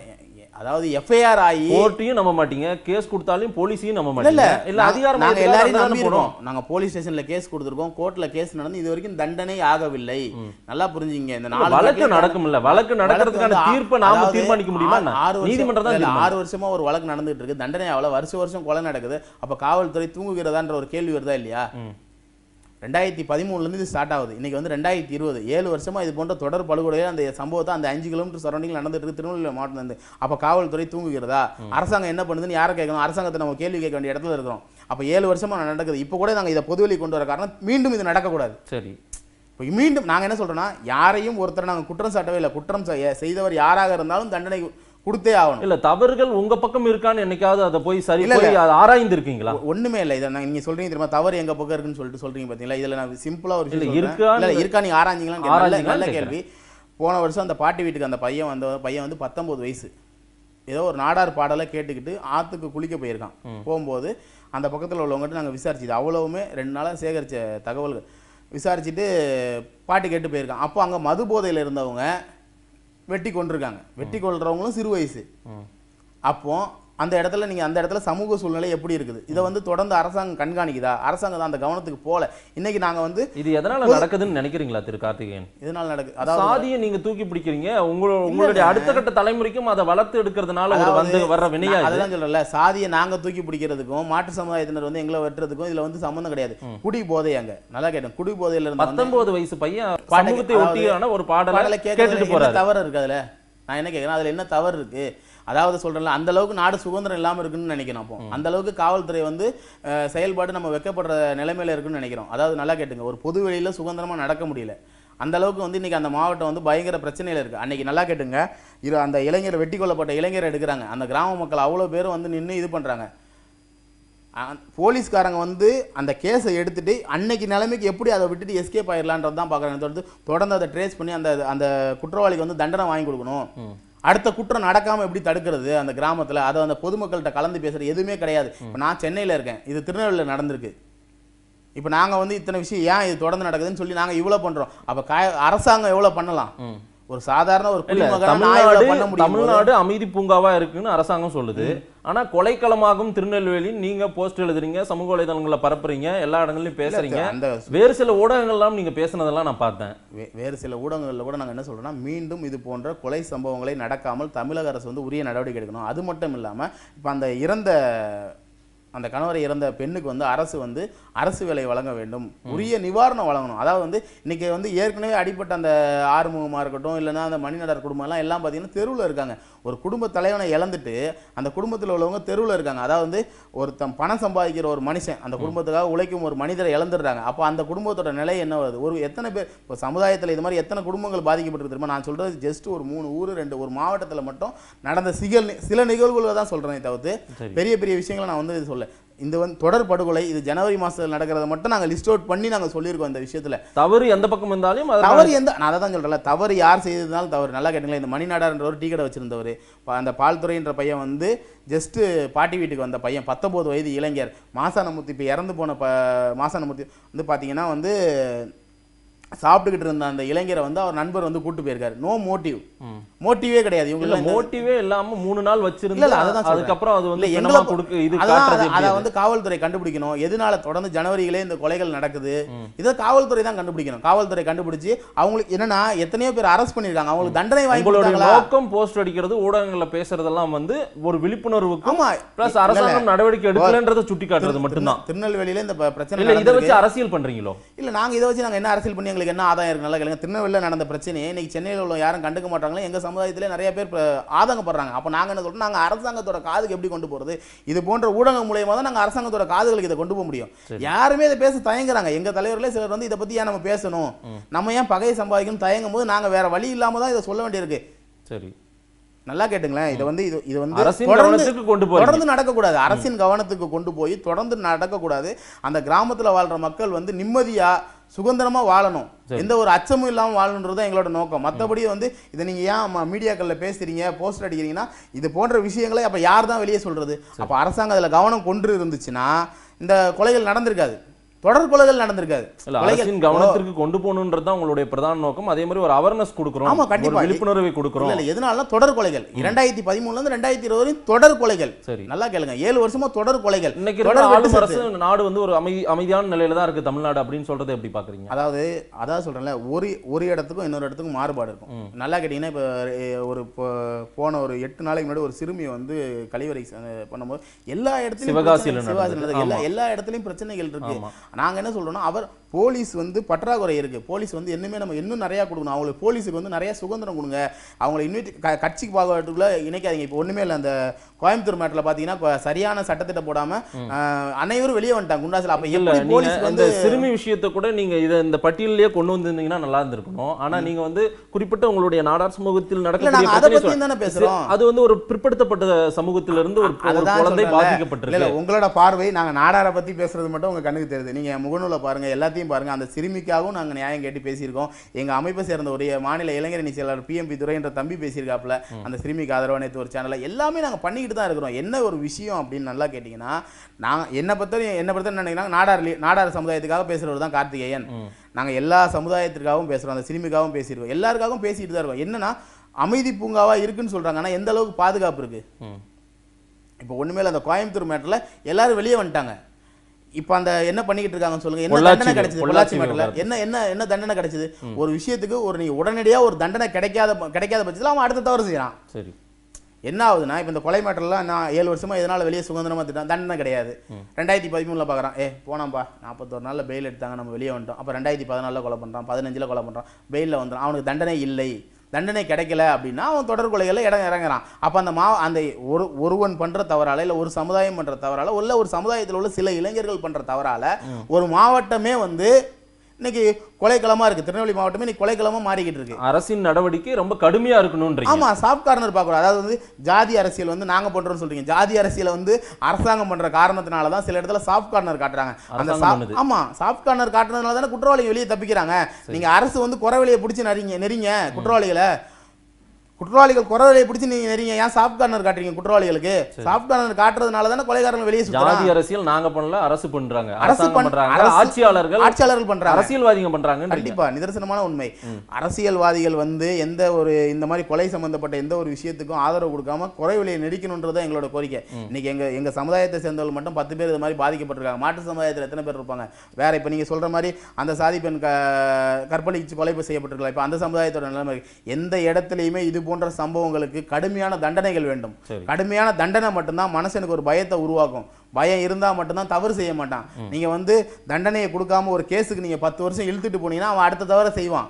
அதாவது எஃப்ஐஆர் ஆகி கோர்ட்டையும் நம்ப மாட்டீங்க கேஸ் கொடுத்தாலும் போலீஸையும் நம்ப இல்ல இல்ல மாட்டீங்க. இல்ல. அதிகார நாங்க எல்லாரையும் அங்கதானே நம்பி போறோம். இருக்கோம் நாங்க போலீஸ் ஸ்டேஷன்ல கேஸ் கொடுத்திருக்கோம். கோர்ட்ல கேஸ் நடந்து இது வரைக்கும் தண்டனை ஆகவில்லை. நல்லா புரிஞ்சுங்க இந்த நாலு வழக்கு நாட்டுலயும் நடக்கும்ல. வழக்கு நடக்கிறதுக்கான தீர்ப்பை நாம தீர்மானிக்க முடியுமா ஆறு- நீதிமன்றம் தான் இல்ல. ஆறு வருஷமா ஒரு வழக்கு நடந்துட்டு இருக்கு. தண்டனை அவ்வளவு வருஷம் வருஷம் கொலை நடக்குது. அப்ப காவல்துறை தூங்குகிறதான்ற ஒரு கேள்வி வருதா இல்லையா? ரெண்டாயிரத்தி பதிமூணுல இருந்து இது ஸ்டார்ட் ஆகுது. இன்னைக்கு வந்து ரெண்டாயிரத்தி இருபது. ஏழு வருஷமா இது போன்ற தொடர் படுகொலையில் அந்த சம்பவத்தை அந்த அஞ்சு கிலோமீட்டர் சரௌண்டிங் நடந்துட்டு இருக்கு திருநெல்வேலி மாவட்டம் இருந்து அப்ப காவல்துறை தூங்குகிறதா? அரசாங்கம் என்ன பண்ணுதுன்னு யாரை கேட்கணும்? அரசாங்கத்தை நம்ம கேள்வி கேட்க வேண்டிய இடத்துல இருக்கிறோம். அப்ப ஏழு வருஷமா நடக்குது. இப்போ கூட நாங்க இதை பொதுவெளி கொண்டு வர காரணம் மீண்டும் இது நடக்கக்கூடாது. சரி. இப்போ மீண்டும் நாங்க என்ன சொல்றோம்னா யாரையும் ஒருத்தரை நாங்க குற்றம் சாட்டவே இல்லை. குற்றம் செய்தவர் யாராக இருந்தாலும் தண்டனை கொடுத்தே ஆகணும். இல்ல தவறுகள் உங்க பக்கம் இருக்கான்னு என்னைக்காவது அதை போய் சரி இல்ல, போய் ஆராய்ந்து இருக்கீங்களா ஒண்ணுமே இல்லை. இதை நீங்க சொல்றீங்க தெரியுமா? தவறு எங்க பக்கம் இருக்குன்னு சொல்லிட்டு சொல்றீங்க பாத்தீங்களா? இதுல நான் சிம்பிளா ஒரு இல்ல. இருக்கான்னு- இல்ல இருக்கா நீங்க ஆராய்ஞ்சீங்களா நல்ல. கேள்வி. போன வருஷம் அந்த பாட்டி வீட்டுக்கு அந்த பையன் வந்த பையன் வந்து பத்தொன்பது வயசு. ஏதோ ஒரு நாடார் பாடலை கேட்டுக்கிட்டு ஆற்றுக்கு குளிக்க போயிருக்கான். போகும்போது அந்த பக்கத்தில் உள்ளவங்ககிட்ட நாங்கள் விசாரிச்சது அவ்வளவுமே ரெண்டு நாளாக சேகரித்த தகவல்கள். விசாரிச்சுட்டு பாட்டு கேட்டு போயிருக்கான். அப்போ அங்கே மது போதையில் இருந்தவங்க வெட்டி கொண்டிருக்காங்க. வெட்டி கொள்றவங்களும் சிறு வயசு. அப்போ அந்த இடத்துல நீங்க அந்த இடத்துல சமூக சூழ்நிலை எப்படி இருக்குது? இதை வந்து தொடர்ந்து அரசாங்கம் கண்காணிக்குதா? அரசாங்கம் தான் அந்த கவனத்துக்கு போல. இன்னைக்கு நாங்க வந்து இது எதனால நடக்குதுன்னு நினைக்கிறீங்களா திரு கார்த்திகேயன்? இதனால் நடக்கு அதாவது சாதியை நீங்க தூக்கி பிடிக்கிறீங்க. உங்களோட உங்களுடைய அடுத்த கட்ட தலைமுறைக்கும் அதை வளர்த்து எடுக்கிறதுனால வந்து வர்ற வினையா அதுதான் சொல்றேன்ல சாதியை நாங்க தூக்கி பிடிக்கிறதுக்கும் மாற்று சமுதாயத்தினர் வந்து எங்களை வெட்டுறதுக்கும் இதுல வந்து சம்மந்தம் கிடையாது. குடி போதை அங்க. நல்லா கேட்டேன். குடி போதையில இருந்து பத்தொன்பது வயசு பையன் சமூகத்தை ஒட்டியான ஒரு பாடலை கேட்டுட்டு போறாரு. தவறு இருக்கு அதுல? நான் என்ன கேட்கறேன் அதுல என்ன தவறு இருக்கு? அதாவது சொல்றேன்ல அந்த அளவுக்கு நாடு சுதந்திரம் இல்லாம இருக்குன்னு நினைக்கிறோம் அப்போ. அந்த அளவுக்கு காவல்துறை வந்து செயல்பாடு நம்ம வெக்கப்படுற நிலைமையில இருக்குன்னு நினைக்கிறோம். அதாவது நல்லா கேட்டுங்க ஒரு பொது வெளியில சுதந்திரமா நடக்க முடியல. அந்த அளவுக்கு வந்து இன்னைக்கு அந்த மாவட்டம் வந்து பயங்கர பிரச்சனையில இருக்கு. அன்னைக்கு நல்லா கேட்டுங்க இரு அந்த இளைஞர் வெட்டி கொல்லப்பட்ட இளைஞரை எடுக்கிறாங்க. அந்த கிராம மக்கள் அவ்வளவு பேரும் வந்து நின்னு இது பண்றாங்க. அ- போலீஸ்காரங்க வந்து அந்த கேஸை எடுத்துட்டு அன்னைக்கு நிலைமைக்கு எப்படி அதை விட்டுட்டு எஸ்கேப் ஆயிடலான்றது தான் பார்க்குறாங்க. தொடர்ந்து தொடர்ந்து அதை ட்ரேஸ் பண்ணி அந்த அந்த குற்றவாளிக்கு வந்து தண்டனை வாங்கி கொடுக்கணும். அடுத்த குற்றம் நடக்காம எப்படி தடுக்கிறது அந்த கிராமத்துல? அதை அந்த பொதுமக்கள்கிட்ட கலந்து பேசுறது எதுவுமே கிடையாது. இப்போ நான் சென்னையில் இருக்கேன். இது திருநெல்வேலியில் நடந்திருக்கு. இப்போ நாங்கள் வந்து இத்தனை விஷயம் ஏன் இது தொடர்ந்து நடக்குதுன்னு சொல்லி நாங்கள் இவ்வளோ பண்ணுறோம் அப்போ கா- அரசாங்கம் எவ்வளோ பண்ணலாம்? ஒரு சாதாரண ஒரு தமிழ்நாடு தமிழ்நாடு அமைதி பூங்காவா இருக்குன்னு அரசாங்கம் சொல்லுது. ஆனா கொலைக்களமாகும் திருநெல்வேலி நீங்க போஸ்ட் எழுதுறீங்க சமூக வலைதளங்கள்ல பரப்புறீங்க எல்லா இடங்கள்லயும் பேசுறீங்க. அந்த வேறு சில ஊடகங்கள்லாம் நீங்க பேசுனதெல்லாம் நான் பார்த்தேன். வேறு சில ஊடகங்களில் கூட நாங்கள் என்ன சொல்றோம்னா மீண்டும் இது போன்ற கொலை சம்பவங்களை நடக்காமல் தமிழக அரசு வந்து உரிய நடவடிக்கை எடுக்கணும். அது மட்டும் இல்லாமல் இப்போ அந்த இறந்த அந்த கணவரை இறந்த பெண்ணுக்கு வந்து அரசு வந்து அரசு வேலை வழங்க வேண்டும். உரிய நிவாரணம் வழங்கணும். அதாவது வந்து இன்னைக்கு வந்து ஏற்கனவே அடிப்பட்ட அந்த ஆறுமுகமாக இருக்கட்டும் இல்லைன்னா அந்த மணிநடர் குடும்பம் எல்லாம் எல்லாம் பார்த்தீங்கன்னா தெருவில் இருக்காங்க. ஒரு குடும்ப தலைவனை இழந்துட்டு அந்த குடும்பத்தில் உள்ளவங்க தெருவில் இருக்காங்க. அதாவது வந்து ஒருத்தன் பணம் சம்பாதிக்கிற ஒரு மனுஷன் அந்த குடும்பத்துக்காக உழைக்கும் ஒரு மனிதரை இழந்துடுறாங்க. அப்போ அந்த குடும்பத்தோட நிலை என்ன வருது? ஒரு எத்தனை பேர் இப்போ சமுதாயத்தில் இது மாதிரி எத்தனை குடும்பங்கள் பாதிக்கப்பட்டிருக்கு தெரியுமா? நான் சொல்றது ஜஸ்ட் ஒரு மூணு ஊர் ரெண்டு ஒரு மாவட்டத்தில் மட்டும் நடந்த சிகல் சில நிகழ்வுகளை தான் சொல்றேனே தவிர்த்து. பெரிய பெரிய விஷயங்களை நான் வந்து இது சொல்ல இந்த வந்து தொடர் படுகொலை இது ஜனவரி மாசத்துல நடக்கிறத மட்டும் நாங்கள் லிஸ்ட் அவுட் பண்ணி நாங்கள் சொல்லியிருக்கோம் இந்த விஷயத்துல. தவறு எந்த பக்கம் இருந்தாலும் தவறு எந்த நான் அதை தான் சொல்கிறேன்ல தவறு யார் செய்ததுனாலும் தவறு. நல்லா கேட்டுங்களேன் இந்த மணிநாடார்ன்றவர் டீ கடை வச்சிருந்தவர். அந்த பால்துறைன்ற பையன் வந்து ஜஸ்ட்டு பாட்டி வீட்டுக்கு வந்த பையன் பத்தொம்போது வயது இளைஞர். மாசானமூர்த்தி இப்போ இறந்து போன ப மாசானமூர்த்தி வந்து பார்த்தீங்கன்னா வந்து சாப்பிட்டுக்கிட்டு இருந்த அந்த இளைஞரை வந்து அவர் நண்பர் வந்து கூட்டு போயிருக்காரு. நோ மோட்டிவ் மோட்டிவே கிடையாது. இவங்க மோட்டிவே இல்லாம மூணு நாள் வச்சிருந்து சொல்றேன். அதுக்கப்புறம் அது வந்து எங்களை கொடுக்கு இது அதான் அதை-? வந்து காவல்துறை கண்டுபிடிக்கணும். எதனால தொடர்ந்து ஜனவரியிலே இந்த கொலைகள் நடக்குது? இதை காவல்துறை தான் கண்டுபிடிக்கணும். காவல்துறை கண்டுபிடிச்சு அவங்களுக்கு என்னன்னா எத்தனையோ பேர் அரெஸ்ட் பண்ணிருக்காங்க அவங்களுக்கு தண்டனை வாங்கி நோக்கம் போஸ்ட் அடிக்கிறது ஊடகங்கள்ல பேசுறதெல்லாம் வந்து ஒரு விழிப்புணர்வுக்கும் ஆமா. பிளஸ் அரசாங்கம் நடவடிக்கை எடுக்கலன்றதை சுட்டி காட்டுறது மட்டும்தான். திருநெல்வேலியில இந்த பிரச்சனை இதை. வச்சு அரசியல் பண்றீங்களோ? இல்ல நாங்க இதை வச்சு நாங்க என்ன அரசியல் பண்ணி எங்களுக்கு என்ன ஆதாயம் இருக்கு? நல்லா கேளுங்க. திருநெல்வேலியில் நடந்த பிரச்சனையை இன்னைக்கு சென்னையில் உள்ள யாரும் கண்டுக்க மாட்டாங்களே எங்க சமுதாயத்திலே நிறைய பேர் ஆதங்கப்படுறாங்க. அப்ப நாங்க என்ன சொல்றோம்? நாங்க அரசாங்கத்தோட காதுக்கு எப்படி கொண்டு போறது? இது போன்ற ஊடகம் மூலியமா தான் நாங்க அரசாங்கத்தோட காதுகளுக்கு இதை கொண்டு போக முடியும். யாருமே இதை பேச தயங்குறாங்க. எங்க தலைவர்களே சிலர் வந்து இதை பத்தி ஏன் நம்ம பேசணும்? நம்ம ஏன் பகையை சம்பாதிக்கணும்? தயங்கும் போது நாங்க வேற வழி இல்லாம தான் இதை சொல்ல வேண்டியிருக்கு. சரி. நல்லா கேட்டுங்களேன். இது வந்து இது இது வந்து தொடர்ந்து- கொண்டு போறீங்க. தொடர்ந்து நடக்கக்கூடாது. அரசின் கவனத்துக்கு கொண்டு போய் தொடர்ந்து நடக்கக்கூடாது. அந்த கிராமத்துல வாழ்ற மக்கள் வந்து நிம்மதியா சுதந்திரமா வாழணும். எந்த ஒரு அச்சமும் இல்லாம வாழணுன்றது எங்களோட நோக்கம். மத்தபடி வந்து இதை நீங்க ஏன் மீடியாக்கள்ல பேசுறீங்க போஸ்டர் அடிக்கிறீங்கன்னா இது போன்ற விஷயங்களை அப்ப யார் தான் வெளியே சொல்றது? அப்ப அரசாங்கம் அதுல கவனம் கொண்டு இருந்துச்சுன்னா இந்த கொலைகள் நடந்திருக்காது. தொடர் கொலைகள் நடந்திருக்காது. அரசின் கவனத்திற்கு கொண்டு போகணுன்றது தான் உங்களுடைய பிரதான நோக்கம். அதே மாதிரி ஒரு அவேர்னஸ் கொடுக்குறோம். ஆமா, கண்டிப்பா. விழிப்புணர்வை கொடுக்குறோம். இல்ல எதனால தொடர் கொலைகள். இரண்டாயிரத்தி பதிமூணுல இருந்து ரெண்டாயிரத்தி இருபது வரையும் தொடர் கொலைகள். சரி. நல்லா கேளுங்க. ஏழு வருஷமா தொடர் கொலைகள். இன்னைக்கு ஆளும். அரசு நாடு வந்து ஒரு அமைதி அமைதியான நிலையில தான் இருக்கு தமிழ்நாடு அப்படின்னு சொல்றதை எப்படி பாக்குறீங்க? அதாவது அதான் சொல்றேன்ல ஒரு ஒரு இடத்துக்கும் இன்னொரு இடத்துக்கும் மாறுபாடு இருக்கும். நல்லா கேட்டீங்கன்னா இப்போ ஒரு போன ஒரு எட்டு நாளைக்கு முன்னாடி ஒரு சிறுமி வந்து கழிவறை பண்ணும்போது எல்லா இடத்துலயும் சிவகாசியில. எல்லா இடத்துலயும் பிரச்சனைகள் இருக்கு. நாங்கள் என்ன சொல்கிறோன்னா அவர் போலீஸ் வந்து பற்றாக்குறை இருக்கு. போலீஸ் வந்து இன்னுமே நம்ம இன்னும் நிறைய கொடுக்கணும். அவங்களுக்கு போலீஸுக்கு வந்து நிறைய சுதந்திரம் கொடுங்க. அவங்களை இன்னும் க- கட்சிக்கு பார்க்கறதுக்குள்ள இணைக்காதீங்க. இப்போ ஒண்ணுமே இல்லை. அந்த கோயம்புத்தூர் மேட்டில் பார்த்தீங்கன்னா சரியான சட்டத்திட்ட போடாம ஆஹ், அனைவரும் வெளியே வந்துட்டாங்க. குண்டாசில். அப்ப இல்ல போலீஸ் வந்து சிறுமி விஷயத்தை கூட நீங்க இத இந்த பட்டியலிலேயே கொண்டு வந்திருந்தீங்கன்னா நல்லா இருந்திருக்கணும். ஆனா நீங்க வந்து குறிப்பிட்ட உங்களுடைய நாடார் சமூகத்தில் நடக்கக்கூடிய நாங்க அதை பத்தியும் தானே பேசுறோம். அது வந்து ஒரு பிற்படுத்தப்பட்ட சமூகத்திலிருந்து ஒரு குழந்தை பாதிக்கப்பட்டிருக்கு. உங்களோட பார்வை நாங்க நாடாரை பத்தி பேசுறது மட்டும் உங்க கண்ணுக்கு தெரியுது. நீங்க முகநூல பாருங்க. எல்லாத்தையும் நியாயத்தையும் பாருங்க. அந்த சிறுமிக்காகவும் நாங்க நியாயம் கேட்டு பேசியிருக்கோம். எங்க அமைப்பை சேர்ந்த ஒரு மாநில இளைஞரணி செயலாளர் பிஎம்பி துரை என்ற தம்பி பேசியிருக்காப்புல. அந்த சிறுமிக்கு ஆதரவா நேற்று ஒரு சேனல்ல எல்லாமே நாங்க பண்ணிக்கிட்டு தான் இருக்கிறோம். என்ன ஒரு விஷயம் அப்படின்னு நல்லா கேட்டிங்கன்னா நான் என்னை பற்றி என்னை பற்றி நினைக்கிறாங்க? நாடார் நாடார் சமுதாயத்துக்காக பேசுறவர் தான் கார்த்திகேயன். நாங்க எல்லா சமுதாயத்திற்காகவும் பேசுறோம். அந்த சிறுமிக்காகவும் பேசியிருக்கோம். எல்லாருக்காகவும் பேசிட்டு தான் இருக்கோம். என்னன்னா அமைதி பூங்காவா இருக்குன்னு சொல்றாங்க. ஆனா எந்த அளவுக்கு பாதுகாப்பு இருக்கு? ம். இப்போ ஒண்ணுமே இல்ல. அந்த கோயம்புத்தூர் மேட்டர்ல எல்லாரும் வெளியே வந்துட்டாங்க. இப்போ அந்த என்ன பண்ணிக்கிட்டு இருக்காங்கன்னு சொல்லுங்க. என்ன தண்டனை கிடைச்சது? பொள்ளாச்சி விவகாரத்துல. என்ன என்ன என்ன தண்டனை கிடைச்சது? ஒரு விஷயத்துக்கு ஒரு நீ உடனடியா ஒரு தண்டனை கிடைக்காத கிடைக்காத பட்சத்தில் அவன் அடுத்த தவறு செய்யறான். சரி. என்ன ஆகுதுன்னா இப்போ இந்த கொலை மேட்டர்லாம் நான் ஏழு வருஷமா இதனால வெளியே சுதந்திரமா திட்டம் தண்டனை கிடையாது. ரெண்டாயிரத்தி பதிமூணுல பார்க்குறான் ஏ போனாம்பா நாற்பத்தோரு நாள்ல பெயில் எடுத்தாங்க நம்ம வெளியே வந்துட்டோம். அப்போ ரெண்டாயிரத்தி பதினாலில் கொலை பண்றான் பதினஞ்சுல கொலை பண்றான் பெயிலில் வந்துடும் அவனுக்கு தண்டனை இல்லை. தண்டனை கிடைக்கல அப்படின்னா அவன் தொடர் கொலைகளில் இடம் இறங்குறான். அப்போ அந்த மா அந்த ஒரு ஒருவன் பண்ற தவறால இல்லை ஒரு சமுதாயம் பண்ற தவறால உள்ள ஒரு சமுதாயத்தில் உள்ள சில இளைஞர்கள் பண்ற தவறால ஒரு மாவட்டமே வந்து இன்னைக்கு கொலைக்களமா இருக்கு. திருநெல்வேலி மாவட்டமே இன்னைக்கு கொலைக்களமா மாறிக்கிட்டு இருக்கு. அரசின் நடவடிக்கை ரொம்ப கடுமையா இருக்கணும்ன்றீங்க. ஆமா சாஃப்ட் கார்னர் பார்க்கணும் அதாவது வந்து ஜாதி அரசியல் வந்து நாங்க பண்றோம்னு சொல்றீங்க. ஜாதி அரசியலை வந்து அரசாங்கம் பண்ற காரணத்தினால தான் சில இடத்துல சாஃப்ட் கார்னர் காட்டுறாங்க. அந்த. ஆமா சாஃப்ட் கார்னர் காட்டுறதுனால தானே குற்றவாளிகள் வெளியே தப்பிக்கிறாங்க. நீங்க அரசு வந்து குறவழியை பிடிச்சி நெறிங்க நெறிங்க குற்றவாளிகளை. குற்றவாளிகள் குறவழியை பிடிச்சி நீங்க நெறிங்க ஏன் சாஃப்ட் கார்னர் காட்டுறீங்க குற்றவாளிகளுக்கு? சாஃப்ட் கார்னர் காட்டுறதுனால தானே கொலைகாரங்க வெளியே ஜாதி அரசியல் நாங்க பண்ணல அரசு பண்றாங்க. அரசு பண்றாங்க. ஆட்சியாளர்கள் ஆட்சியாளர்கள் பண்றாங்க. அரசியல்வாதிங்க பண்றாங்க கண்டிப்பா நிதர்சனமான உண்மை. அரசியல்வாதிகள் வந்து எந்த ஒரு இந்த மாதிரி கொலை சம்பந்தப்பட்ட எந்த ஒரு விஷயத்துக்கும் ஆதரவு கொடுக்காம குறை விலையை நெரிக்கணுன்றது தான் எங்களோட கோரிக்கை. இன்னைக்கு எங்க எங்க சமுதாயத்தை சேர்ந்தவர்கள் மட்டும் பத்து பேர் இது மாதிரி பாதிக்கப்பட்டிருக்காங்க. மாற்று சமுதாயத்தில் எத்தனை பேர் இருப்பாங்க? வேற இப்ப நீங்க சொல்ற மாதிரி அந்த சாதி பெண் கற்பழிச்சு கொலை செய்யப்பட்டிருக்கலாம். இப்ப அந்த சமுதாயத்தோட நிலைமை. எந்த இடத்துலையுமே இது போன்ற சம்பவங்களுக்கு கடுமையான தண்டனைகள் வேண்டும். கடுமையான தண்டனை மட்டும்தான் மனுஷனுக்கு ஒரு பயத்தை உருவாக்கும். பயம் இருந்தா மட்டும்தான் தவறு செய்ய மாட்டான். நீங்க வந்து தண்டனையை கொடுக்காம ஒரு கேஸுக்கு நீங்க பத்து வருஷம் இழுத்துட்டு போனீங்கன்னா அவன் அடுத்த தவறை செய்வான்.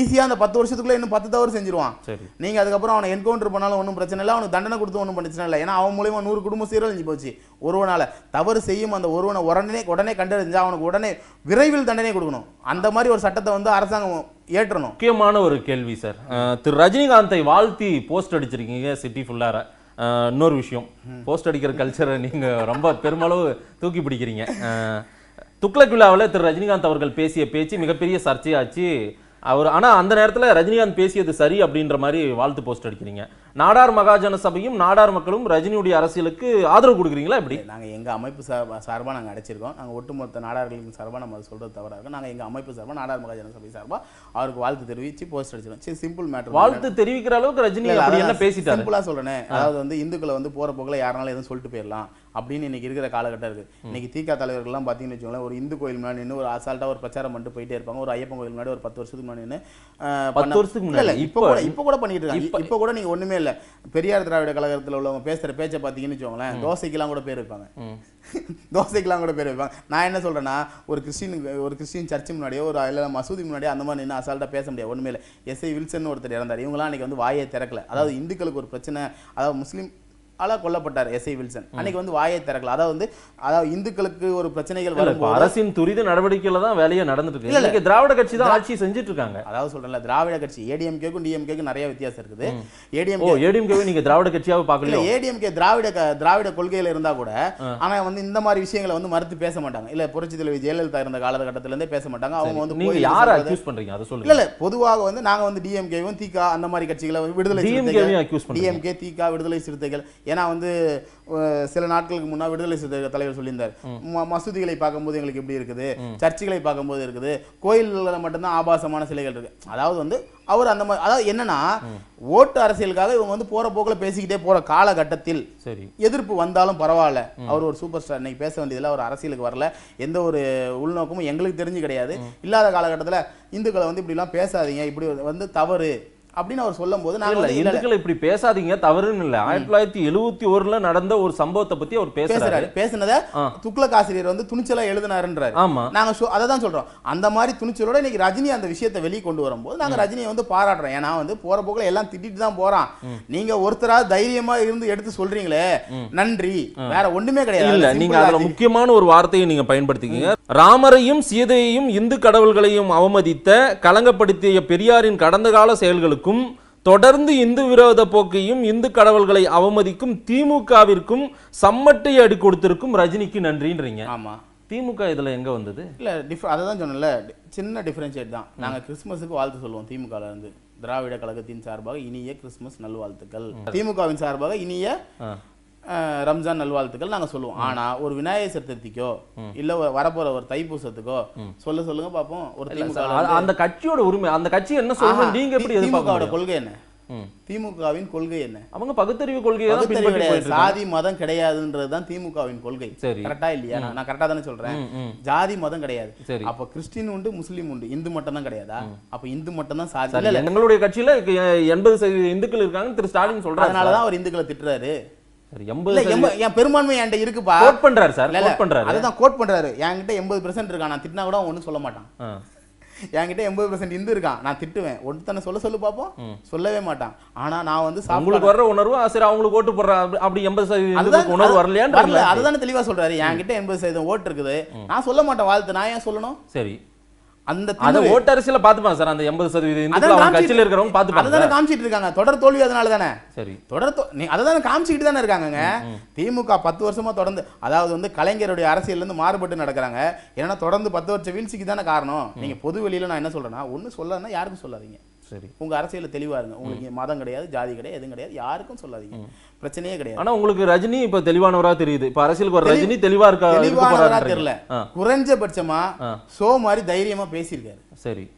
ஈஸியா அந்த பத்து வருஷத்துக்குள்ள இன்னும் பத்து தவறு செஞ்சிருவான். சரி. நீங்க அதுக்கப்புறம் அவனை என்கவுண்டர் பண்ணாலும் ஒன்றும் பிரச்சனை இல்லை. அவனுக்கு தண்டனை கொடுத்து ஒன்றும் பிரச்சனை இல்லை. ஏன்னா அவன் மூலியமா நூறு குடும்பம் சீரழிஞ்சு போச்சு. ஒருவனால தவறு செய்யும் அந்த ஒருவனை உடனே உடனே கண்டறிஞ்சா அவனுக்கு உடனே விரைவில் தண்டனை கொடுக்கணும். அந்த மாதிரி ஒரு சட்டத்தை வந்து அரசாங்கம் ஏற்றணும். முக்கியமான ஒரு கேள்வி சார் திரு ரஜினிகாந்தை வாழ்த்தி போஸ்ட் அடிச்சிருக்கீங்க சிட்டி ஃபுல்லார இன்னொரு விஷயம். போஸ்ட் அடிக்கிற கல்ச்சரை நீங்க ரொம்ப பெருமளவு தூக்கி பிடிக்கிறீங்க. துக்ளக் விழாவில் திரு ரஜினிகாந்த் அவர்கள் பேசிய பேச்சு மிகப்பெரிய சர்ச்சையாச்சு. அவர் ஆனா அந்த நேரத்துல ரஜினிகாந்த் பேசியது சரி அப்படின்ற மாதிரி வாழ்த்து போஸ்ட் அடிக்கிறீங்க. நாடார் மகாஜன சபையும் நாடார் மக்களும் ரஜினியுடைய அரசியலுக்கு ஆதரவு கொடுக்குறீங்களா எப்படி? நாங்க எங்க அமைப்பு சார்பா சார்பா நாங்க அடைச்சிருக்கோம். நாங்க ஒட்டுமொத்த நாடார்களுக்கும் சார்பா நம்ம அதை சொல்றது தவறா இருக்கும். நாங்க எங்க அமைப்பு சார்பா நாடார் மகாஜன சபை சார்பா அவருக்கு வாழ்த்து தெரிவிச்சு போஸ்ட் அடிச்சிருக்கோம். சரி சிம்பிள் மேட்டர் வாழ்த்து தெரிவிக்கிற அளவுக்கு ரஜினி என்ன பேசிட்டாரு? சிம்பிளா சொல்றேனே. அதாவது வந்து இந்துக்களை வந்து போற போக்குல யாருனாலும் எதுவும் சொல்லிட்டு போயிடலாம். அப்படின்னு இன்னைக்கு இருக்கிற காலகட்டம் இருக்கு. இன்னைக்கு தீகா தலைவர்கள்லாம் பாத்தீங்கன்னு வச்சுக்கோங்களேன் ஒரு இந்து கோயில் முன்னாடி நின்று ஒரு அசால்ட்டா ஒரு பிரச்சாரம் பண்ணிட்டு போயிட்டே இருப்பாங்க. ஒரு ஐயப்பன் கோயில் முன்னாடி ஒரு பத்து வருஷத்துக்கு முன்னாடி அஹ், பத்து வருஷத்துக்கு முன்னாடி? இப்ப கூட இப்ப கூட பண்ணிட்டு இருக்காங்க. இப்ப கூட நீங்க ஒண்ணுமே இல்ல. பெரியார் திராவிட கழகத்துல உள்ளவங்க பேசுற பேச்சை பாத்தீங்கன்னு வச்சுக்கோங்களேன் தோசைக்கெல்லாம் கூட பேர் வைப்பாங்க. தோசைக்கெல்லாம் கூட பேர் வைப்பாங்க. நான் என்ன சொல்றேன்னா ஒரு கிறிஸ்டின் ஒரு கிறிஸ்டின் சர்ச்சு முன்னாடியோ ஒரு இல்ல மசூதி முன்னாடியோ அந்த மாதிரி நின்று அசால்ட்டா பேச முடியாது. ஒண்ணுமே இல்லை. எஸ்ஐ வில்சன் ஒருத்தர் இறந்தார். இவங்களாம் அன்னைக்கு வந்து வாயை திறக்கல. அதாவது இந்துக்களுக்கு ஒரு பிரச்சனை. அதாவது முஸ்லீம் ஆள கொல்லப்பட்டார் எஸ்ஐ வில்சன். அன்னைக்கு வந்து வாயை திறக்கல. அதாவது வந்து அதாவது இந்துக்களுக்கு ஒரு பிரச்சனைகள் வரும்போது அரசின் துரித நடவடிக்கையில தான் வேலையே நடந்துட்டு இருக்கு இல்ல, திராவிட கட்சி தான் ஆட்சி செஞ்சுட்டு இருக்காங்க அதாவது சொல்றேன்ல திராவிட கட்சி. ஏடிஎம்கேக்கும் டிஎம்கேக்கும் நிறைய வித்தியாசம் இருக்குது. ஓ ஏடிஎம்கே நீங்க திராவிட கட்சியாவே இல்ல பாக்கலையோ ஏடிஎம்கே திராவிட திராவிட கொள்கையில இருந்தா கூட ஆனா வந்து இந்த மாதிரி விஷயங்களை வந்து மறுத்து பேச மாட்டாங்க. இல்ல புரட்சி தலைவி ஜெயலலிதா இருந்த காலகட்டத்தில இருந்தே பேச மாட்டாங்க. அவங்க வந்து நீங்க யாரை அக்யூஸ் பண்றீங்க? அதை சொல்லுங்க. இல்ல பொதுவாக வந்து நாங்க வந்து டிஎம்கேவும் திகா அந்த மாதிரி கட்சிகளை விடுதலை. டிஎம்கே திகா விடுதலை சிறுத்தைகள் ஏன்னா வந்து சில நாட்களுக்கு முன்னா விடுதலை சிறுத்தைகள் தலைவர் சொல்லியிருந்தார். மசூதிகளை பார்க்கும்போது எங்களுக்கு எப்படி இருக்குது? சர்ச்சுகளை பார்க்கும்போது இருக்குது. கோயில்களில் மட்டும்தான் ஆபாசமான சிலைகள் இருக்கு. அதாவது வந்து அவர் அந்த மாதிரி அதாவது என்னன்னா ஓட்டு அரசியலுக்காக இவங்க வந்து போற போக்குல பேசிக்கிட்டே போற காலகட்டத்தில் சரி. எதிர்ப்பு வந்தாலும் பரவாயில்ல. அவர் ஒரு சூப்பர் ஸ்டார். இன்னைக்கு பேச வேண்டியதில்ல அவர் அரசியலுக்கு வரல. எந்த ஒரு உள்நோக்கமும் எங்களுக்கு தெரிஞ்சு கிடையாது. இல்லாத காலகட்டத்துல இந்துக்களை வந்து இப்படிலாம் பேசாதீங்க. இப்படி வந்து தவறு. அப்படின்னு அவர் சொல்லும்போது நாங்க இல்ல வந்து இல்ல, இல்ல, இந்துக்களை இப்படி பேசாதீங்க? தவறுன்னு இல்ல. ஆயிரத்தி தொள்ளாயிரத்தி எழுவத்தி ஒருல நடந்த ஒரு சம்பவத்தை பத்தி அவர் பேசுறாரு. பேசுனத. துக்ளக் ஆசிரியர் வந்து துணிச்சலா எழுதினாருன்றாரு. ஆமா. நாங்க அதை தான் சொல்றோம். அந்த மாதிரி துணிச்சலோட இன்னைக்கு ரஜினி அந்த விஷயத்தை வெளியே கொண்டு வரும்போது நாங்க ரஜினியை வந்து பாராட்டுறோம். ஏன்னா வந்து போற போக்குல எல்லாம் திட்டிட்டு தான் போறான். நீங்க ஒருத்தரா தைரியமா இருந்து எடுத்து சொல்றீங்களே நன்றி. வேற ஒண்ணுமே கிடையாது. இல்ல நீங்க அதுல. முக்கியமான ஒரு வார்த்தையை நீங்க பயன்படுத்திக்கீங்க. ராமரையும் சீதையையும் இந்து கடவுள்களையும் அவமதித்த கலங்கப்படுத்திய பெரியாரின் கடந்த கால செயல்களுக்கும் தொடர்ந்து இந்து விரோத போக்கையும் இந்து கடவுள்களை அவமதிக்கும் திமுகவிற்கும் சம்மட்டை அடி கொடுத்திருக்கும் ரஜினிக்கு நன்றின்றீங்க. ஆமா. திமுக இதுல எங்க வந்தது? இல்ல டிஃப் அதை தான் சொன்னேன்ல டி- சின்ன டிஃபரன்ஷியேட் தான். நாங்க கிறிஸ்மஸுக்கு வாழ்த்து சொல்லுவோம் திமுகல இருந்து. திராவிட கழகத்தின் சார்பாக இனிய கிறிஸ்மஸ் நல்வாழ்த்துக்கள். திமுகவின் சார்பாக இனிய ரம்ஜான் நல்வாழ்த்துக்கள் நாங்க சொல்லுவோம். ஆனா ஒரு விநாயகர் சதுர்த்திக்கோ இல்ல வரப்போற ஒரு தைப்பூசத்துக்கோ சொல்ல சொல்லுங்க பாப்போம். ஒரு திமுக அந்த கட்சியோட உரிமை அந்த கட்சி என்ன சொல்லணும் நீங்க எப்படி திமுகவோட? கொள்கை என்ன. திமுகவின் கொள்கை என்ன? அவங்க பகுத்தறிவு பின்பற்றி கிடையாது. சாதி மதம் கிடையாதுன்றது தான் திமுகவின் கொள்கை. கரெக்டா இல்லையா? நான் கரெக்டா தானே சொல்றேன். ஜாதி மதம் கிடையாது. அப்ப கிறிஸ்டின் உண்டு முஸ்லீம் உண்டு இந்து மட்டும் தான் கிடையாதா? அப்ப இந்து மட்டும் தான் சாதி. எங்களுடைய கட்சியில எண்பது சதவீத இந்துக்கள் இருக்காங்க திரு ஸ்டாலின் சொல்றாரு. அதனாலதான் அவர் இந்துக்களை திட்டுறாரு. என் பெரும்பான்மை என்கிட்ட இருக்குப்பா. கோட் பண்றாரு சார் கோட் பண்றாரு. அதுதான் கோட் பண்றாரு. என்கிட்ட எண்பது பெர்சென்ட் இருக்கான் நான் திட்டினா கூட ஒண்ணும் சொல்ல மாட்டான். என்கிட்ட எண்பது பெர்சென்ட் இந்து இருக்கான் நான் திட்டுவேன். ஒருத்தனை சொல்ல சொல்லு பாப்போம். சொல்லவே மாட்டான். ஆனா நான் வந்து உங்களுக்கு வர்ற உணர்வு சரி அவங்களுக்கு ஓட்டு போடுற அப்படி- எண்பது சதவீத அதுதான் இந்துக்களுக்கு உணர்வு வரலையான்னு வரல. அதுதானே தெளிவா சொல்றாரு. என்கிட்ட எண்பது சதவீதம் ஓட்டு இருக்குது. நான் சொல்ல மாட்டேன் வாழ்த்து. நான் ஏன் சொல்லணும்? சரி. அந்த அத ஓட்டு அரசியல பாத்துப்பாங்க சார் அந்த எண்பது சதவீத அதான் இந்துக்கள் அவங்க காமிச்சிட்டு- கட்சியில இருக்கிறவங்க பாத்துப்பாங்க அதுதானே காமிச்சிட்டு இருக்காங்க. தொடர் தோல்வி அதனால தானே. சரி. தொடர் அதை தானே காமிச்சிக்கிட்டு தானே இருக்காங்கங்க. திமுக பத்து வருஷமா தொடர்ந்து அதாவது வந்து கலைஞருடைய அரசியல்ல இருந்து மாறுபட்டு நடக்கிறாங்க. ஏன்னா தொடர்ந்து பத்து வருஷம் வீழ்ச்சிக்கு தானே காரணம். நீங்க பொது வெளியில நான் என்ன சொல்றேன்னா ஒண்ணு சொல்லணும்னா யாருக்கும் சொல்லாதீங்க. சரி. உங்க அரசியல்ல தெளிவா இருங்க. உங்களுக்கு மதம் கிடையாது ஜாதி கிடையாது எதுவும் கிடையாது யாருக்கும் சொல்லாதீங்க. பிரச்சனையே கிடையாது. ஆனா உங்களுக்கு ரஜினி இப்ப தெளிவானவரா தெரியுது. இப்ப அரசியலுக்கு தெளி- ரஜினி தெளிவா இருக்க இருக்க தெளிவானவரா போறாருன்றீங்க. தெரியல. ஆ, குறைஞ்சபட்சமா ஆ. ஷோ மாதிரி தைரியமா பேசியிருக்காரு. சரி.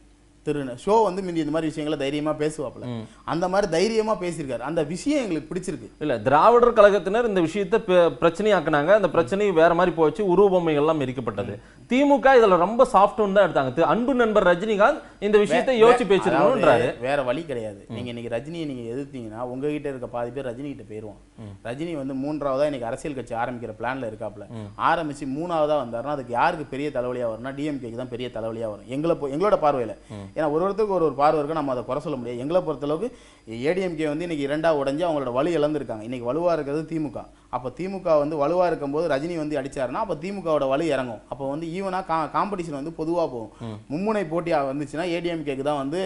திரு ஷோ வந்து முந்தி இந்த மாதிரி விஷயங்களை தைரியமா பேசுவாப்ல அந்த மாதிரி தைரியமா பேசியிருக்காரு. அந்த விஷயம் எங்களுக்கு பிடிச்சிருக்கு. இல்ல திராவிடர் கழகத்தினர் இந்த விஷயத்தை பிரச்சனையாக்குனாங்க. அந்த பிரச்சனை வேற மாதிரி போச்சு. உருவபொம்மைகள் எல்லாம் எரிக்கப்பட்டது. திமுக இதுல ரொம்ப சாஃப்ட் தான் எடுத்தாங்க. அன்பு நண்பர் ரஜினிகாந்த் இந்த விஷயத்தை யோசிச்சு பேசிருக்கணும்ன்றாரு வேற வழி கிடையாது. நீங்க இன்னைக்கு ரஜினியை நீங்க எதிர்த்தீங்கன்னா உங்ககிட்ட இருக்க பாதி பேர் ரஜினி கிட்ட போயிருவோம் ரஜினி வந்து மூன்றாவதா இன்னைக்கு அரசியல் கட்சி ஆரம்பிக்கிற பிளான்ல இருக்காப்ல ஆரம்பிச்சு மூணாவதா வந்தாருன்னா அதுக்கு யாருக்கு பெரிய தலைவலியா வரும்னா டிஎம்கேக்கு தான் பெரிய தலைவலியா வரும். எங்களை எங்களோட பார்வையில. ஏன்னா ஒரு ஒருத்தருக்கு ஒரு ஒரு பார்வை இருக்கு நம்ம அதை குறை சொல்ல முடியாது. எங்களை பொறுத்தளவுக்கு ஏடிஎம்கே வந்து இன்னைக்கு இரண்டா உடைஞ்சு அவங்களோட வலு இழந்திருக்காங்க. இன்னைக்கு வலுவா இருக்கிறது திமுக. அப்ப திமுக வந்து வலுவா இருக்கும்போது ரஜினி வந்து அடிச்சாருன்னா அப்ப திமுகவோட வலு இறங்கும். அப்ப வந்து ஈவனா காம்படிஷன் வந்து பொதுவா போகும். மும்முனை போட்டியா வந்துச்சுன்னா ஏடிஎம்கேக்கு தான் வந்து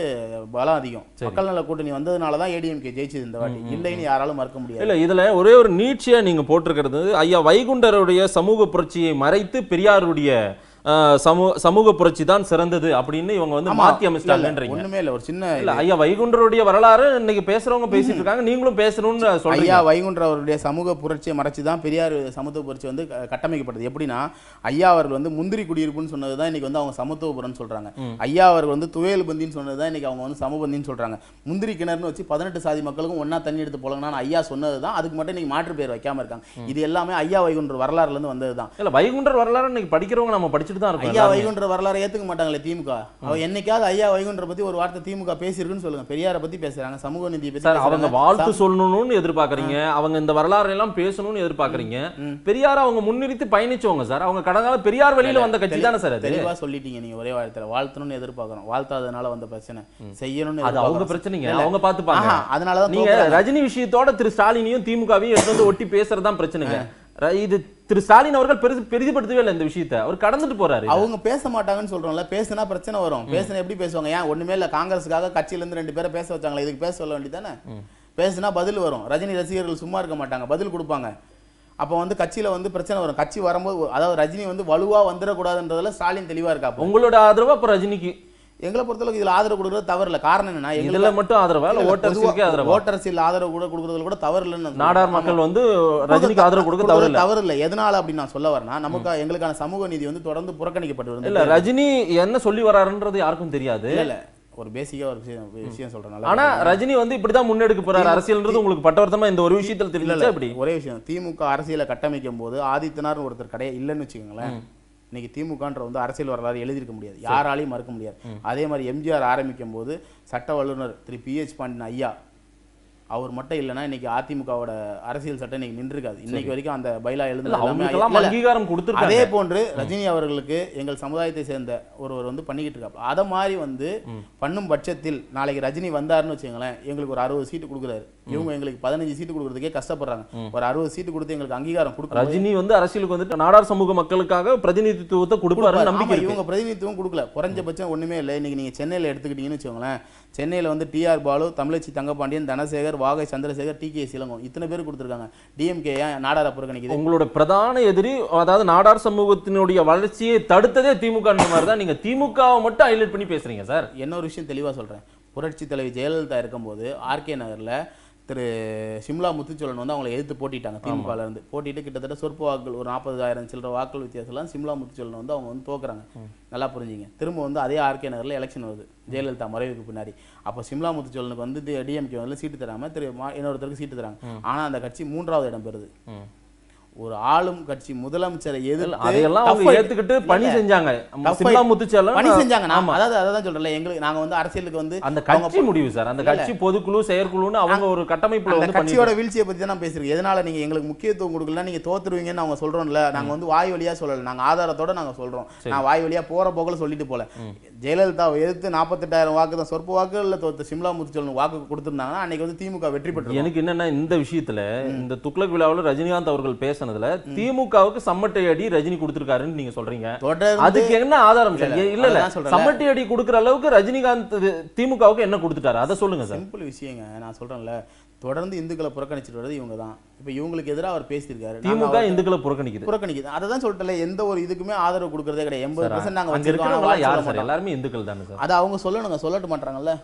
பலம் அதிகம். மக்கள் நல கூட்டணி வந்ததுனால தான் ஏடிஎம்கே ஜெயிச்சது இந்த வாட்டி. இல்லைன்னு யாராலும் மறுக்க முடியாது. இல்ல இதுல ஒரே ஒரு நீட்சியா நீங்க போட்டிருக்கிறது ஐயா வைகுண்டருடைய சமூக புரட்சியை மறைத்து பெரியாருடைய சமூக சமூக புரட்சி தான் சிறந்தது அப்படின்னு இவங்க வந்து. மாத்தி அமைச்சிட்டாங்கன்றீங்க. ஒண்ணுமே இல்ல. ஒரு சின்ன இல்ல ஐயா வைகுண்டருடைய வரலாறு இன்னைக்கு பேசுறவங்க பேசிட்டு இருக்காங்க. நீங்களும் பேசணும்னு சொல்றீங்க. ஐயா வைகுண்ட அவருடைய சமூக புரட்சியை மறைச்சு தான் பெரியார் சமத்துவ புரட்சி வந்து கட்டமைக்கப்பட்டது. எப்படின்னா ஐயா அவர்கள் வந்து முந்திரி குடியிருப்புன்னு சொன்னது தான் இன்னைக்கு வந்து அவங்க சமத்துவபுரம்னு சொல்றாங்க. ஐயா அவர்கள் வந்து துவையல் பந்தின்னு சொன்னது தான் இன்னைக்கு அவங்க வந்து சமபந்தின்னு சொல்றாங்க. முந்திரி கிணறுன்னு வச்சு பதினெட்டு சாதி மக்களுக்கும் ஒண்ணா தண்ணி எடுத்து போலங்கன்னு ஐயா சொன்னது தான் அதுக்கு மட்டும் இன்னைக்கு மாற்று பேர் வைக்காம இருக்காங்க. இது எல்லாமே ஐயா வைகுண்டர் வரலாறுல இருந்து வந்தது தான் இல்ல வைகுண்டர் வரலாறு இன்னைக்கு படிக்கிறவங்க நம்ம படிச்சுட்டு தான் இருக்கோம் ஐயா. வைகுண்டர் வரலாறு ஏத்துக்க மாட்டாங்களே திமுக. அவ என்னைக்காவது ஐயா வைகுண்டரை பத்தி ஒரு வார்த்தை திமுக பேசியிருக்குன்னு சொல்லுங்க. பெரியாரை பத்தி பேசுறாங்க சமூக நீதியை பத்தி சார் அவங்க. வாழ்த்து சொல்லணும்னு எதிர்பார்க்கறீங்க. அவங்க இந்த வரலாறு எல்லாம் பேசணும்னு எதிர்பார்க்கறீங்க. பெரியார் அவங்க முன்னிறுத்தி பயணிச்சவங்க சார். அவங்க கடங்கால பெரியார் வழியில வந்த கட்சி தானே சார் தெளிவா சொல்லிட்டீங்க நீங்க ஒரே வார்த்தையில. வாழ்த்தணும்னு எதிர்பார்க்கறோம். வாழ்த்தாதனால வந்த பிரச்சனை. செய்யணும்னு அது அவங்க. பிரச்சனைங்க. அவங்க பாத்துப்பாங்க. ஆஹா, அதனாலதான் நீங்க. ரஜினி விஷயத்தோட திரு ஸ்டாலினையும் திமுகவையும் எடுத்து வந்து ஒட்டி பேசுறதுதான் பிரச்சனைங்க. இது திரு ஸ்டாலின் அவர்கள் பெருசு பெரிதுபடுத்தவே இல்லை இந்த விஷயத்தை. அவர் கடந்துட்டு போறாரு அவங்க பேச மாட்டாங்கன்னு சொல்றோம்ல பேசினா பிரச்சனை வரும். பேசினா எப்படி பேசுவாங்க? ஏன் ஒண்ணுமே இல்ல காங்கிரஸுக்காக கட்சியில இருந்து ரெண்டு பேரை பேச வச்சாங்களே இதுக்கு பேச சொல்ல வேண்டியதானே பேசினா பதில் வரும். ரஜினி ரசிகர்கள் சும்மா இருக்க மாட்டாங்க பதில் கொடுப்பாங்க. அப்போ வந்து கட்சியில வந்து பிரச்சனை வரும். கட்சி வரும்போது அதாவது ரஜினி வந்து வலுவா வந்துடக்கூடாதுன்றதுல ஸ்டாலின் தெளிவா இருக்கா. உங்களோட ஆதரவு அப்ப ரஜினிக்கு. எங்களை பொறுத்தளவுக்கு இதுல ஆதரவு கொடுக்கறது தவறு இல்ல காரணம் என்னன்னா இதுல மட்டும் ஆதரவா? ஓட்டர்ஸுக்கே ஆதரவா? ஓட்டரசியல் ஆதரவு கூட கொடுக்கறதுல கூட தவறு இல்லைன்னு நாடார். மக்கள் வந்து ரஜினிக்கு ஆதரவு கொடுக்க தவறு இல்ல தவறு இல்ல எதனால அப்படின்னு நான் சொல்ல வரேன்னா நமக்கு எங்களுக்கான சமூக நீதி வந்து தொடர்ந்து புறக்கணிக்கப்பட்டு வருது இல்ல ரஜினி என்ன சொல்லி வராருன்றது யாருக்கும் தெரியாது. இல்ல ஒரு பேசிக்கா ஒரு விஷயம் சொல்றேன். ஆனா ரஜினி வந்து இப்படிதான் முன்னெடுக்க போறாரு. அரசியல்ன்றது உங்களுக்கு பட்டவர்த்தமா இந்த ஒரு விஷயத்துல இல்ல இப்படி ஒரே விஷயம். திமுக அரசியலை கட்டமைக்கும் போது ஆதித்தனார் ஒருத்தர் கிடையாது இல்லைன்னு வச்சுக்கோங்களேன். இன்னைக்கு திமுகன்ற வந்து அரசியல் வரலாறு எழுதியிருக்க முடியாது. யாராலையும் மறுக்க முடியாது. அதே மாதிரி எம்ஜிஆர் ஆரம்பிக்கும் போது சட்ட வல்லுநர் திரு பிஹெச் பாண்டியன் ஐயா அவர் மட்டும் இல்லைன்னா இன்னைக்கு அதிமுகவோட அரசியல் சட்டம் இன்னைக்கு நின்றுருக்காது. இன்னைக்கு வரைக்கும் அந்த பைலா எழுந்து. அங்கீகாரம் கொடுத்துருக்காங்க. அதே போன்று ரஜினி அவர்களுக்கு எங்கள் சமுதாயத்தை சேர்ந்த ஒருவர் வந்து பண்ணிக்கிட்டு இருக்காரு அதை மாதிரி வந்து பண்ணும் பட்சத்தில் நாளைக்கு ரஜினி வந்தாருன்னு வச்சுங்களேன் எங்களுக்கு ஒரு அறுபது சீட்டு கொடுக்குறாரு. இவங்க எங்களுக்கு பதினஞ்சு சீட்டு கொடுக்கறதுக்கே கஷ்டப்படுறாங்க. ஒரு அறுபது சீட்டு கொடுத்து எங்களுக்கு அங்கீகாரம் கொடுக்க ரஜினி வந்து அரசியலுக்கு வந்துட்டு நாடார் சமூக மக்களுக்காக பிரதிநிதித்துவத்தை கொடுப்பாருன்னு நம்பிக்கை இவங்க பிரதிநிதித்துவம் கொடுக்கல. குறைஞ்சபட்சம் ஒண்ணுமே இல்லை. இன்னைக்கு நீங்க சென்னையில எடுத்துக்கிட்டீங்கன்னு வச்சுக்கோங்களேன். சென்னையில வந்து TR Balu Thamizhachi Thangapandian Dhanasekar Vagai Chandrasekar D K சிலங்கம். இத்தனை பேர் கொடுத்துருக்காங்க. டிஎம்கே ஏன் நாடார புறக்கணிக்குது? உங்களோட பிரதான எதிரி அதாவது நாடார் சமூகத்தினுடைய வளர்ச்சியை தடுத்ததே திமுக மாதிரி தான் நீங்க திமுகவை மட்டும் ஹைலைட் பண்ணி பேசுறீங்க சார். இன்னொரு விஷயம் தெளிவா சொல்றேன். புரட்சி தலைவி ஜெயலலிதா இருக்கும்போது ஆர்கே நகர்ல திரு சிம்லா முத்துச்சோழன் வந்து அவங்களை எதிர்த்து போட்டிட்டாங்க திமுகல இருந்து. போட்டிட்டு கிட்டத்தட்ட சொற்ப வாக்குகள் ஒரு நாற்பதாயிரம் சில்லற வாக்குகள் வித்தியாசம்லாம் சிம்லா முத்துச்சோழன் வந்து அவங்க வந்து தோக்குறாங்க. நல்லா புரிஞ்சுங்க. திரும்ப வந்து அதே ஆர்கே நகர்ல எலெக்ஷன் வருது. ஜெயலலிதா மறைவுக்கு பின்னாடி. அப்போ சிம்லா முத்துச்சோழனுக்கு வந்து டிஎம்கே வந்து சீட்டு தராம திரு இன்னொருத்தருக்கு சீட்டு தராங்க. ஆனா அந்த கட்சி மூன்றாவது இடம் பெறுது. ஒரு ஆளும் கட்சி முதலமைச்சரை எதிர்த்து அதையெல்லாம் அவங்க. ஏத்துக்கிட்டு பணி இல்ல, செஞ்சாங்க. சிம்லா. முத்துச்செல்லம் பணி செஞ்சாங்க. நாம அதாவது அதான் சொல்றேன்ல எங்களுக்கு நாங்க வந்து அரசியலுக்கு வந்து அந்த கட்சி முடிவு சார். அந்த கட்சி பொதுக்குழு செயற்குழுன்னு அவங்க ஒரு கட்டமைப்புல அந்த வந்து கட்சியோட வீழ்ச்சியை பத்தி தான் நான் பேசுறேன் எதனால நீங்க எங்களுக்கு முக்கியத்துவம் கொடுக்கல நீங்க தோத்துருவீங்கன்னு அவங்க சொல்றோம்ல. நாங்க வந்து வாய் வழியா சொல்லல. நாங்க ஆதாரத்தோட நாங்க சொல்றோம். நான் வாய் வழியா போற போக்குல சொல்லிட்டு போல. ஜெயலலிதாவை எதிர்த்து நாற்பத்தெட்டாயிரம் வாக்கு தான். சொற்ப வாக்குகள்ல தோத்த சிம்லா முத்துச்சோழன் வாக்கு கொடுத்திருந்தாங்கன்னா அன்னைக்கு வந்து திமுக வெற்றி பெற்று எனக்கு என்னன்னா இந்த விஷயத்துல இந்த துக்ளக் விழாவுல ரஜினிகாந்த் அவர்கள் பேசுனதுல திமுகவுக்கு சம்மட்டை அடி ரஜினி கொடுத்திருக்காருன்னு நீங்க சொல்றீங்க. அதுக்கு என்ன ஆதாரம் சார்? இல்ல, இல்ல. சம்மட்டி அடி கொடுக்குற அளவுக்கு ரஜினிகாந்த் திமுகவுக்கு என்ன கொடுத்துட்டாரு? அதை சொல்லுங்க சார். சிம்பிள் விஷயங்க நான் சொல்றேன்ல. தொடர்ந்து இந்துக்களை புறக்கணிச்சிட்டு வர்றது இவங்க தான். இப்போ இவங்களுக்கு எதிராக அவர் பேசியிருக்காரு. திமுக இந்துக்களை புறக்கணிக்குது. புறக்கணிக்குது. அதை தான் சொல்லிட்டல எந்த ஒரு இதுக்குமே ஆதரவு கொடுக்கறதே கிடையாது. எண்பது பர்சன்ட் நாங்க அங்க வச்சிருக்கோம். எல்லாருமே இந்துக்கள் தானே அதை அவங்க சொல்லணுங்க சொல்லட்டு மாட்டாங்கல்ல.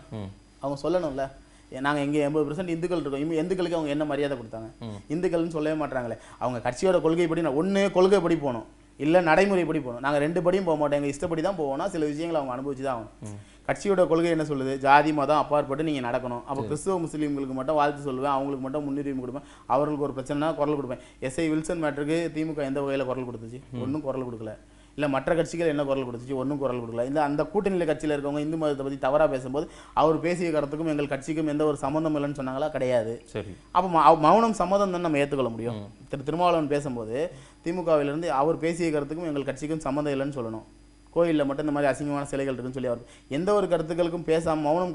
அவங்க சொல்லணும்ல. ஏ, நாங்க எங்க எண்பது பர்சன்ட் இந்துக்கள் இருக்கோம். இந்துக்களுக்கு அவங்க என்ன மரியாதை கொடுத்தாங்க? இந்துக்கள்னு சொல்லவே மாட்டாங்களே. அவங்க கட்சியோட கொள்கைப்படி நான் ஒண்ணு கொள்கைப்படி போகணும். இல்ல நடைமுறைப்படி போகணும். நாங்க ரெண்டு படியும் போக மாட்டோம். எங்க இஷ்டப்படி தான் போவோம்னா சில விஷயங்களை அவங்க அனுபவிச்சு தான் ஆகணும். கட்சியோட கொள்கை என்ன சொல்லுது? ஜாதி மதம் அப்பாற்பட்டு நீங்க நடக்கணும். அப்போ கிறிஸ்துவ முஸ்லீம்களுக்கு மட்டும் வாழ்த்து சொல்லுவேன். அவங்களுக்கு மட்டும் முன்னுரிமை கொடுப்பேன். அவர்களுக்கு ஒரு பிரச்சனைனா குரல் கொடுப்பேன். எஸ்ஐ வில்சன் மேட்டருக்கு திமுக எந்த வகையில குரல் கொடுத்துச்சு? ஒன்றும் குரல் கொடுக்கல. இல்ல மற்ற கட்சிகள் என்ன குரல் கொடுத்துச்சு ஒன்றும் குரல் கொடுக்கல. இந்த அந்த கூட்டணியில கட்சியில இருக்கவங்க இந்து மதத்தை பத்தி தவறா பேசும்போது அவர் பேசிய கருத்துக்கும் எங்கள் கட்சிக்கும் எந்த ஒரு சம்மந்தம் இல்லைன்னு சொன்னாங்களா? கிடையாது. சரி. அப்போ மௌனம் சம்மதம் தான் நம்ம ஏற்றுக்கொள்ள முடியும். திரு திருமாவளவன் பேசும்போது திமுகவிலிருந்து அவர் பேசிய கருத்துக்கும் எங்கள் கட்சிக்கும் சம்மந்தம் இல்லைன்னு சொல்லணும். கோயில்ல மட்டும் இந்த மாதிரி அசிங்கமான சிலைகள் இருக்குன்னு சொல்லி அவர் எந்த ஒரு கருத்துக்களுக்கும் பேசாம மௌனம்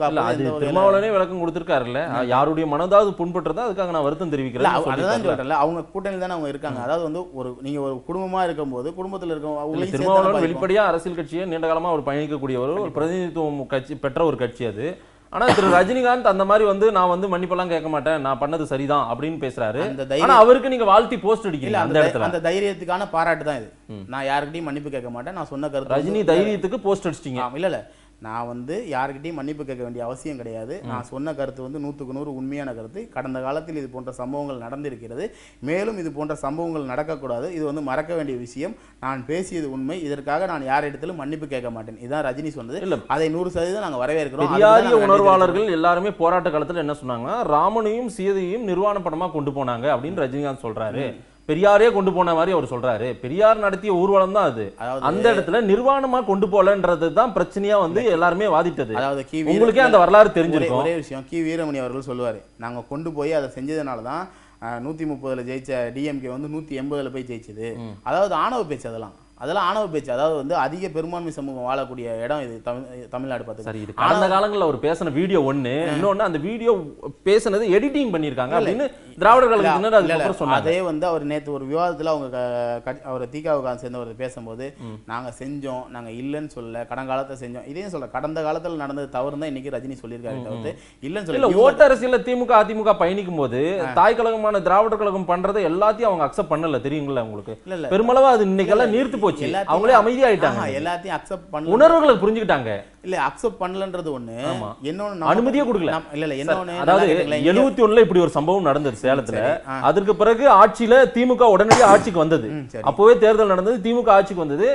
ஒரு திருமாவளவனே விளக்கம் கொடுத்திருக்காருல்ல. யாருடைய மனதாவது புண்பற்றதா அதுக்காக நான் வருத்தம் தெரிவிக்கிறேன் அதுதான் சொல்றேன்ல அவங்க கூட்டணியில் தானே அவங்க இருக்காங்க. அதாவது வந்து ஒரு நீங்க ஒரு குடும்பமா இருக்கும்போது குடும்பத்துல தானே திருமாவளவன். வெளிப்படையா அரசியல் கட்சியை நீண்ட காலமா அவர் பயணிக்கக்கூடியவர் ஒரு பிரதிநிதித்துவம் கட்சி பெற்ற ஒரு கட்சி அது. ஆனா திரு ரஜினிகாந்த் அந்த மாதிரி வந்து நான் வந்து மன்னிப்பெல்லாம் கேட்க மாட்டேன். நான் பண்ணது சரிதான் அப்படின்னு பேசுறாரு. அந்த ஆனா தைரியம் அவருக்கு நீங்க வாழ்த்தி போஸ்ட் அடிக்கிறீங்க அந்த இடத்துல. அந்த தைரியத்துக்கான பாராட்டு தான் இது. நான் யாருக்கிட்டையும் மன்னிப்பு கேட்க மாட்டேன். நான் சொன்ன கருத்து ரஜினி தைரியத்துக்கு போஸ்ட் அடிச்சிட்டீங்க. இல்ல இல்ல. நான் வந்து யாருக்கிட்டையும் மன்னிப்பு கேட்க வேண்டிய அவசியம் கிடையாது. நான் சொன்ன கருத்து வந்து நூற்றுக்கு நூறு உண்மையான கருத்து. கடந்த காலத்தில் இது போன்ற சம்பவங்கள் நடந்திருக்கிறது. மேலும் இது போன்ற சம்பவங்கள் நடக்கக்கூடாது. இது வந்து மறக்க வேண்டிய விஷயம். நான் பேசியது உண்மை. இதற்காக நான் யாரிடத்திலும் மன்னிப்பு கேட்க மாட்டேன். இதான் ரஜினி சொன்னது. இல்ல. அதை நூறு சதவீதம் நாங்க வரவேற்கிறோம். பெரியாரிய உணர்வாளர்கள் எல்லாருமே போராட்ட காலத்துல என்ன சொன்னாங்கன்னா ராமனையும் சீதையும் நிர்வாண படமா கொண்டு போனாங்க அப்படின்னு ரஜினிகாந்த் சொல்றாரு. பெரியாரே கொண்டு போன மாதிரி அவர் சொல்றாரு. பெரியார் நடத்திய ஊர்வலம் தான் அது. அந்த இடத்துல நிர்வாணமா கொண்டு போலன்றது தான் பிரச்சனையா வந்து எல்லாருமே வாதிட்டது. அதாவது கி. உங்களுக்கே அந்த வரலாறு தெரிஞ்சிருக்கும். ஒரே விஷயம். கி. வீரமணி அவர்கள் சொல்லுவார் நாங்க கொண்டு போய் அதை செஞ்சதுனால தான் நூற்றி முப்பதில் ஜெயிச்ச டிஎம்கே வந்து நூற்றி எண்பதில் போய் ஜெயிச்சது. அதாவது ஆணவ பேச்சு அதெல்லாம். அதெல்லாம் ஆணவ பேச்சு. அதாவது வந்து அதிக பெரும்பான்மை சமூகம் வாழக்கூடிய இடம் இது தமிழ் தமிழ்நாடு சரி இது பார்த்து கடந்த காலங்கள்ல அவர் பேசின வீடியோ ஒண்ணு. இன்னொன்னு அந்த வீடியோ பேசுனது எடிட்டிங் பண்ணிருக்காங்க அப்படின்னு திராவிடர் கழகத்தினர் அதுக்கப்புறம் சொன்னாங்க. அதே வந்து அவர் நேத்து ஒரு விவாதத்துல அவங்க அவர் திகாவுக்கு சேர்ந்தவர் பேசும்போது நாங்க செஞ்சோம் நாங்க இல்லைன்னு சொல்லல. கடங்காலத்தை செஞ்சோம். இதையும் சொல்ல கடந்த காலத்துல நடந்தது தவறு தான் இன்னைக்கு ரஜினி சொல்லியிருக்காரு தவிர்த்து இல்லைன்னு இல்ல சொல்லி ஓட்டு அரசியல்ல திமுக அதிமுக பயணிக்கும் போது தாய் கழகமான திராவிடர் கழகம் பண்றதை எல்லாத்தையும் அவங்க அக்செப்ட் பண்ணல தெரியுங்களா உங்களுக்கு? இல்ல பெருமளவு அது இன்னைக்கெல்லாம் நீர்த்து போச்சு. அவங்களே அமைதியாயிட்டாங்க. எல்லாத்தையும் அக்செப்ட் பண்ணல. உணர்வுகளை புரிஞ்சுக்கிட்டாங்க. இல்ல அக்செப்ட் பண்ணலன்றது ஒண்ணு. நம்ம- அனுமதியே கொடுக்கல. இல்ல இல்ல என்ன அதாவது எழுபத்தி ஒண்ணுல இப்படி ஒரு சம்பவம் நடந்தது சேலத்துல. அதற்கு பிறகு ஆட்சியில திமுக உடனடியாக ஆட்சிக்கு வந்தது. அப்பவே தேர்தல் நடந்தது திமுக ஆட்சிக்கு வந்தது.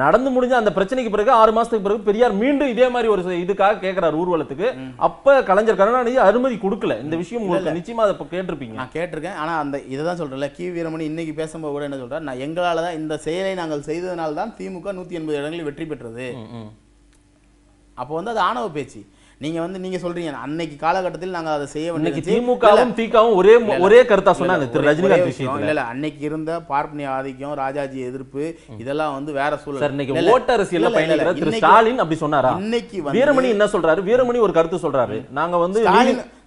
நடந்து முடிஞ்ச அந்த பிரச்சனைக்கு பிறகு ஆறு மாசத்துக்கு பிறகு பெரியார் மீண்டும் இதே மாதிரி ஒரு இதுக்காக கேட்கிறார் ஊர்வலத்துக்கு. அப்ப கலைஞர் கருணாநிதி அனுமதி கொடுக்கல. இந்த விஷயம் உங்களுக்கு நிச்சயமா அதை கேட்டிருப்பீங்க. நான் கேட்டிருக்கேன். ஆனா அந்த இதை தான் சொல்றேன்ல. கி. வீரமணி இன்னைக்கு பேசும்போது கூட என்ன சொல்றாரு? நான் எங்களால தான் இந்த செயலை நாங்கள் செய்ததனால தான் திமுக நூத்தி எண்பது இடங்களில் வெற்றி பெற்றது. அப்போ வந்து அது ஆணவ பேச்சு. நீங்க வந்து நீங்க சொல்றீங்க அன்னைக்கு காலகட்டத்தில் நாங்க அதை செய்ய வேண்டியது திமுகவும் திகவும் ஒரே ஒரே கருத்தா சொன்னாங்க திரு ரஜினிகாந்த் இல்ல விஷயத்துல. இல்ல அன்னைக்கு இருந்த பார்ப்பனிய ஆதிக்கம் ராஜாஜி எதிர்ப்பு இதெல்லாம் வந்து வேற சூழல். சார் இன்னைக்கு இல்ல, இல்ல. ஓட்டு இல்ல, இல்ல, இல்ல. பயணிக்கிற திரு ஸ்டாலின் அப்படி சொன்னாரா? இன்னைக்கு வீரமணி என்ன சொல்றாரு? வீரமணி ஒரு கருத்து சொல்றாரு. நாங்க வந்து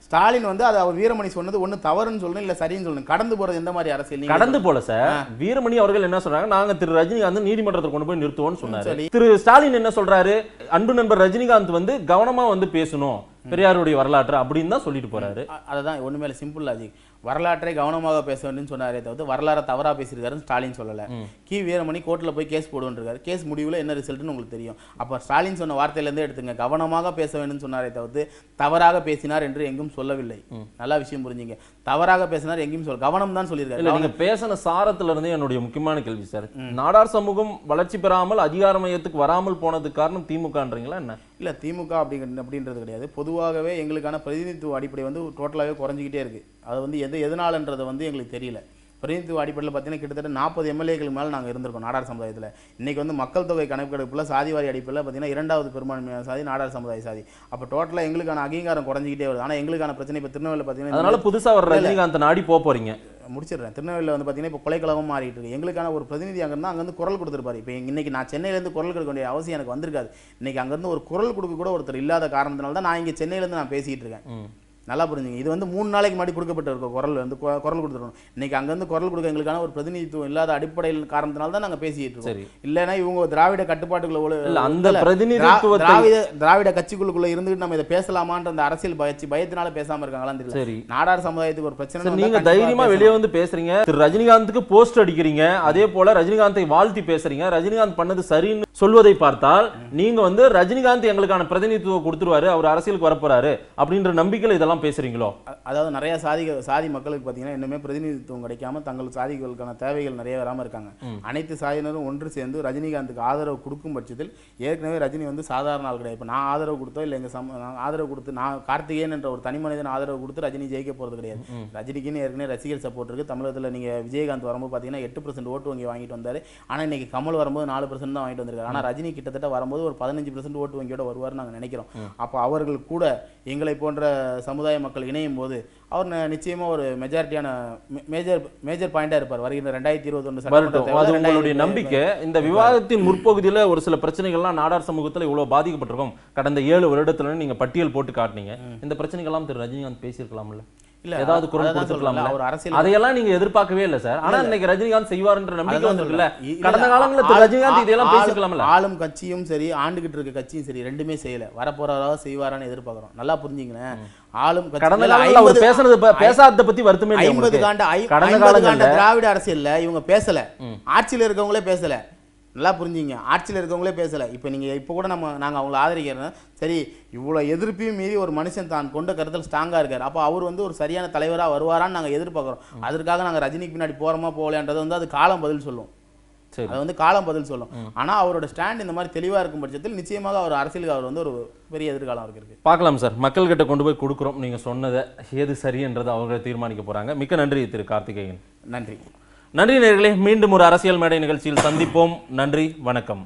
ஸ்டாலின் நீதி- ஸ்டாலின் வந்து அது அவர் வீரமணி சொன்னது ஒண்ணு தவறுன்னு சொல்லணும் இல்ல சரின்னு சொல்லணும். கடந்து போறது எந்த மாதிரி அரசியல்? கடந்து போல சார். வீரமணி அவர்கள் என்ன சொல்றாங்க? நாங்க திரு ரஜினிகாந்த் நீதிமன்றத்தை கொண்டு போய் நிறுத்துவோம்னு சொன்னாரு. திரு ஸ்டாலின் என்ன சொல்றாரு? அன்பு நண்பர் ரஜினிகாந்த் வந்து கவனமா வந்து பேசணும். பெரியாருடைய வரலாற்று அப்படின்னு தான் சொல்லிட்டு போறாரு. அ- அதுதான் ஒண்ணுமே சிம்பிள் லாஜிக் வரலாற்றை கவனமாக பேச வேண்டும் சொன்னாரே தவிர்த்து வரலாறை தவறா பேசியிருக்காருன்னு ஸ்டாலின் சொல்லல. கி. வீரமணி கோர்ட்ல போய் கேஸ் போடுவோன்றிருக்காரு. கேஸ் முடிவுல என்ன ரிசல்ட்னு உங்களுக்கு தெரியும். அப்ப ஸ்டாலின் சொன்ன வார்த்தையில இருந்தே எடுத்துங்க. கவனமாக பேச வேண்டும் சொன்னாரே தவிர்த்து தவறாக பேசினார் என்று எங்கும் சொல்லவில்லை. நல்ல விஷயம் புரிஞ்சுங்க. தவறாக பேசினார் எங்கேயும் சொல்ல கவனம் தான் சொல்லியிருக்காரு. நீங்க பேசின சாரத்துல இருந்தே என்னுடைய முக்கியமான கேள்வி சார். நாடார் சமூகம் வளர்ச்சி பெறாமல் அதிகார மையத்துக்கு வராமல் போனதுக்கு காரணம் திமுகன்றீங்களா என்ன? இல்ல திமுக அப்படிங்கிற அப்படின்றது கிடையாது. பொதுவாகவே எங்களுக்கான பிரதிநிதித்துவ அடிப்படை வந்து டோட்டலாகவே குறைஞ்சிக்கிட்டே இருக்கு. அது வந்து எது எதனாலன்றது வந்து எங்களுக்கு தெரியல. பிரதிநிதித்துவ அடிப்படையில் பார்த்தீங்கன்னா கிட்டத்தட்ட நாற்பது எம்எல்ஏக்களுக்கு மேலே நாங்கள் இருந்திருக்கோம் நாடார் சமுதாயத்தில். இன்னைக்கு வந்து மக்கள் தொகை கணக்கெடுப்பில் சாதிவாரி அடிப்படையில் பார்த்தீங்கன்னா இரண்டாவது பெரும்பான்மையான சாதி நாடார் சமுதாய சாதி. அப்போ டோட்டலாக எங்களுக்கான அங்கீகாரம் குறைஞ்சிக்கிட்டே வருது. ஆனால் எங்களுக்கான பிரச்சனை இப்போ திருநெல்வேலியில் பார்த்தீங்கன்னா அதனால புதுசா வர ரஜினிகாந்த் நாடி போக போறீங்க. முடிச்சிடுறேன். திருநெல்வேலியில் வந்து பார்த்தீங்கன்னா இப்போ கொலைக்கழகம் மாறிட்டு இருக்கு. எங்களுக்கான ஒரு பிரதிநிதி அங்கே இருந்தால் அங்கேருந்து குரல் கொடுத்துருப்பாரு. இப்போ இன்னைக்கு நான் சென்னையிலேருந்து குரல் கொடுக்க வேண்டிய அவசியம் எனக்கு வந்திருக்காது. இன்னைக்கு அங்கேருந்து ஒரு குரல் கொடுக்க கூட ஒருத்தர் இல்லாத காரணத்தினால தான் நான் இங்கே சென்னையிலேருந்து நான் பேசிக்கிட்டு இருக்கேன். நல்லா புரிஞ்சுங்க. இது வந்து மூணு நாளைக்கு முன்னாடி கொடுக்கப்பட்ட ஒரு குரல் வந்து குரல் கொடுத்துருக்கணும் இன்னைக்கு அங்கேருந்து குரல் கொடுக்க எங்களுக்கான ஒரு பிரதிநிதித்துவம் இல்லாத அடிப்படையில் காரணத்தினால தான் நாங்கள் பேசிக்கிட்டு சரி. இருக்கோம் இல்லைன்னா இவங்க திராவிட கட்டுப்பாட்டுக்குள்ள அந்த திராவிட திராவிட கட்சிக்குள்ளுக்குள்ள இருந்துட்டு நம்ம இதை பேசலாமான்ற அந்த அரசியல் பயச்சு பயத்தினால பேசாம இருக்காங்களான்னு தெரியல. சரி. நாடார் சமுதாயத்துக்கு ஒரு பிரச்சனை நீங்க தைரியமா. வெளியே வந்து பேசுறீங்க. திரு ரஜினிகாந்துக்கு போஸ்ட் அடிக்கிறீங்க. அதே போல ரஜினிகாந்தை வாழ்த்தி பேசுறீங்க. ரஜினிகாந்த் பண்ணது சரின்னு சொல்வதை பார்த்தால் நீங்க வந்து ரஜினிகாந்த் எங்களுக்கான பிரதிநிதித்துவம் கொடுத்துருவாரு. அவர் அரசியலுக்கு வரப்போறாரு. அப்படின்ற நம்பிக்கையில இதெல்லாம் பேசுறீங்களோ? அ- அதாவது நிறைய சாதி சாதி மக்களுக்கு பார்த்தீங்கன்னா இன்னுமே பிரதிநிதித்துவம் கிடைக்காம தங்கள் சாதிகளுக்கான தேவைகள் நிறைய வராமல் இருக்காங்க. அனைத்து சாதியினரும் ஒன்று சேர்ந்து ரஜினிகாந்துக்கு ஆதரவு கொடுக்கும் பட்சத்தில் ஏற்கனவே ரஜினி வந்து சாதாரண ஆள் கிடையாது. இப்போ நான் ஆதரவு கொடுத்தோ இல்லை எங்கள் சம ஆதரவு கொடுத்து நான் கார்த்திகேயன் என்ற ஒரு தனி மனிதன் ஆதரவு கொடுத்து ரஜினி ஜெயிக்க போகிறது கிடையாது. ரஜினிக்குன்னு ஏற்கனவே ரசிகர் சப்போர்ட் இருக்குது தமிழகத்தில் நீங்கள் விஜயகாந்த் வரும்போது பார்த்தீங்கன்னா எட்டு பர்சன்ட் ஓட்டு வங்கி வாங்கிட்டு வந்தார். ஆனால் இன்னைக்கு கமல் வரும்போது நாலு பர்சன்ட் தான் வாங்கிட்டு வந்திருக்காரு. ஆனால் ரஜினி கிட்டத்தட்ட வரும்போது ஒரு பதினஞ்சு பர்சன்ட் ஓட்டு வங்கியோட வருவார்னு நாங்கள் நினைக்கிறோம். அப்போ அவர்கள் கூட எங்களை போன்ற சமுதாய மக்கள் இணையும் போது அவர் ந- நிச்சயமா ஒரு மெஜாரிட்டியான மேஜர் மேஜர் பாயிண்டா இருப்பார். வருகிற ரெண்டாயிரத்தி இருபத்தி அது உங்களுடைய நம்பிக்கை. இந்த விவாதத்தின் முற்பகுதியில ஒரு சில பிரச்சனைகள்லாம் நாடார் சமூகத்துல இவ்வளவு பாதிக்கப்பட்டிருக்கும். கடந்த ஏழு வருடத்துல நீங்க பட்டியல் போட்டு காட்டுனீங்க. இந்த பிரச்சனைகள்லாம் திரு ரஜினிகாந்த் பேசியிருக்கலாம்ல? இல்ல ஏதாவது குரல் கொடுத்துருக்கலாம்ல? அவர் அரசியல் அதையெல்லாம் நீங்க எதிர்பார்க்கவே இல்ல சார். ஆனா இன்னைக்கு ரஜினிகாந்த் செய்வார்ன்ற நம்பிக்கை வந்திருக்குல்ல. கடந்த காலங்கள்ல ரஜினிகாந்த் இதெல்லாம் பேசிக்கலாம்ல? ஆளும் கட்சியும் சரி ஆண்டுகிட்டு இருக்க கட்சியும் சரி ரெண்டுமே செய்யல. வரப்போறவராக செய்வாரான்னு எதிர்பார்க்கிறோம். நல்லா புரிஞ்சுங்களேன் ஆளும் கடந்த காலங்கள்ல அவர் பேசுனது ப- பேசாதத பத்தி வருத்தமே ஐம்பது? காண்ட கடந்த காலங்கள்ல. திராவிட அரசியல்ல இவங்க பேசல. ஆட்சியில இருக்கவங்களே பேசல. நல்லா புரிஞ்சுங்க. ஆட்சியில் இருக்கவங்களே பேசல. இப்போ நீங்க இப்போ கூட நம்ம நாங்க அவங்கள ஆதரிக்கிறோம். சரி இவ்வளவு எதிர்ப்பையும் மீறி ஒரு மனுஷன் தான் கொண்ட கருத்தில் ஸ்ட்ராங்கா இருக்காரு. அப்போ அவர் வந்து ஒரு சரியான தலைவரா வருவாரான்னு நாங்க எதிர்பார்க்குறோம். அதற்காக நாங்க ரஜினிக்கு பின்னாடி போறோமா போகலைன்றது வந்து அது காலம் பதில் சொல்லும். சரி. அது வந்து காலம் பதில் சொல்லும். ஆனா அவரோட ஸ்டாண்ட் இந்த மாதிரி தெளிவா இருக்கும் பட்சத்தில் நிச்சயமாக அவர் அரசியலுக்கு அவர் வந்து ஒரு பெரிய எதிர்காலம் அவருக்கு இருக்கு. பார்க்கலாம் சார். மக்கள்கிட்ட கொண்டு போய் கொடுக்குறோம். நீங்க சொன்னதை எது சரின்றதை அவங்க தீர்மானிக்க போறாங்க. மிக்க நன்றி திரு கார்த்திகேயன். நன்றி. நன்றி நேர்களே மீண்டும் ஒரு அரசியல் மேடை நிகழ்ச்சியில் சந்திப்போம். நன்றி வணக்கம்.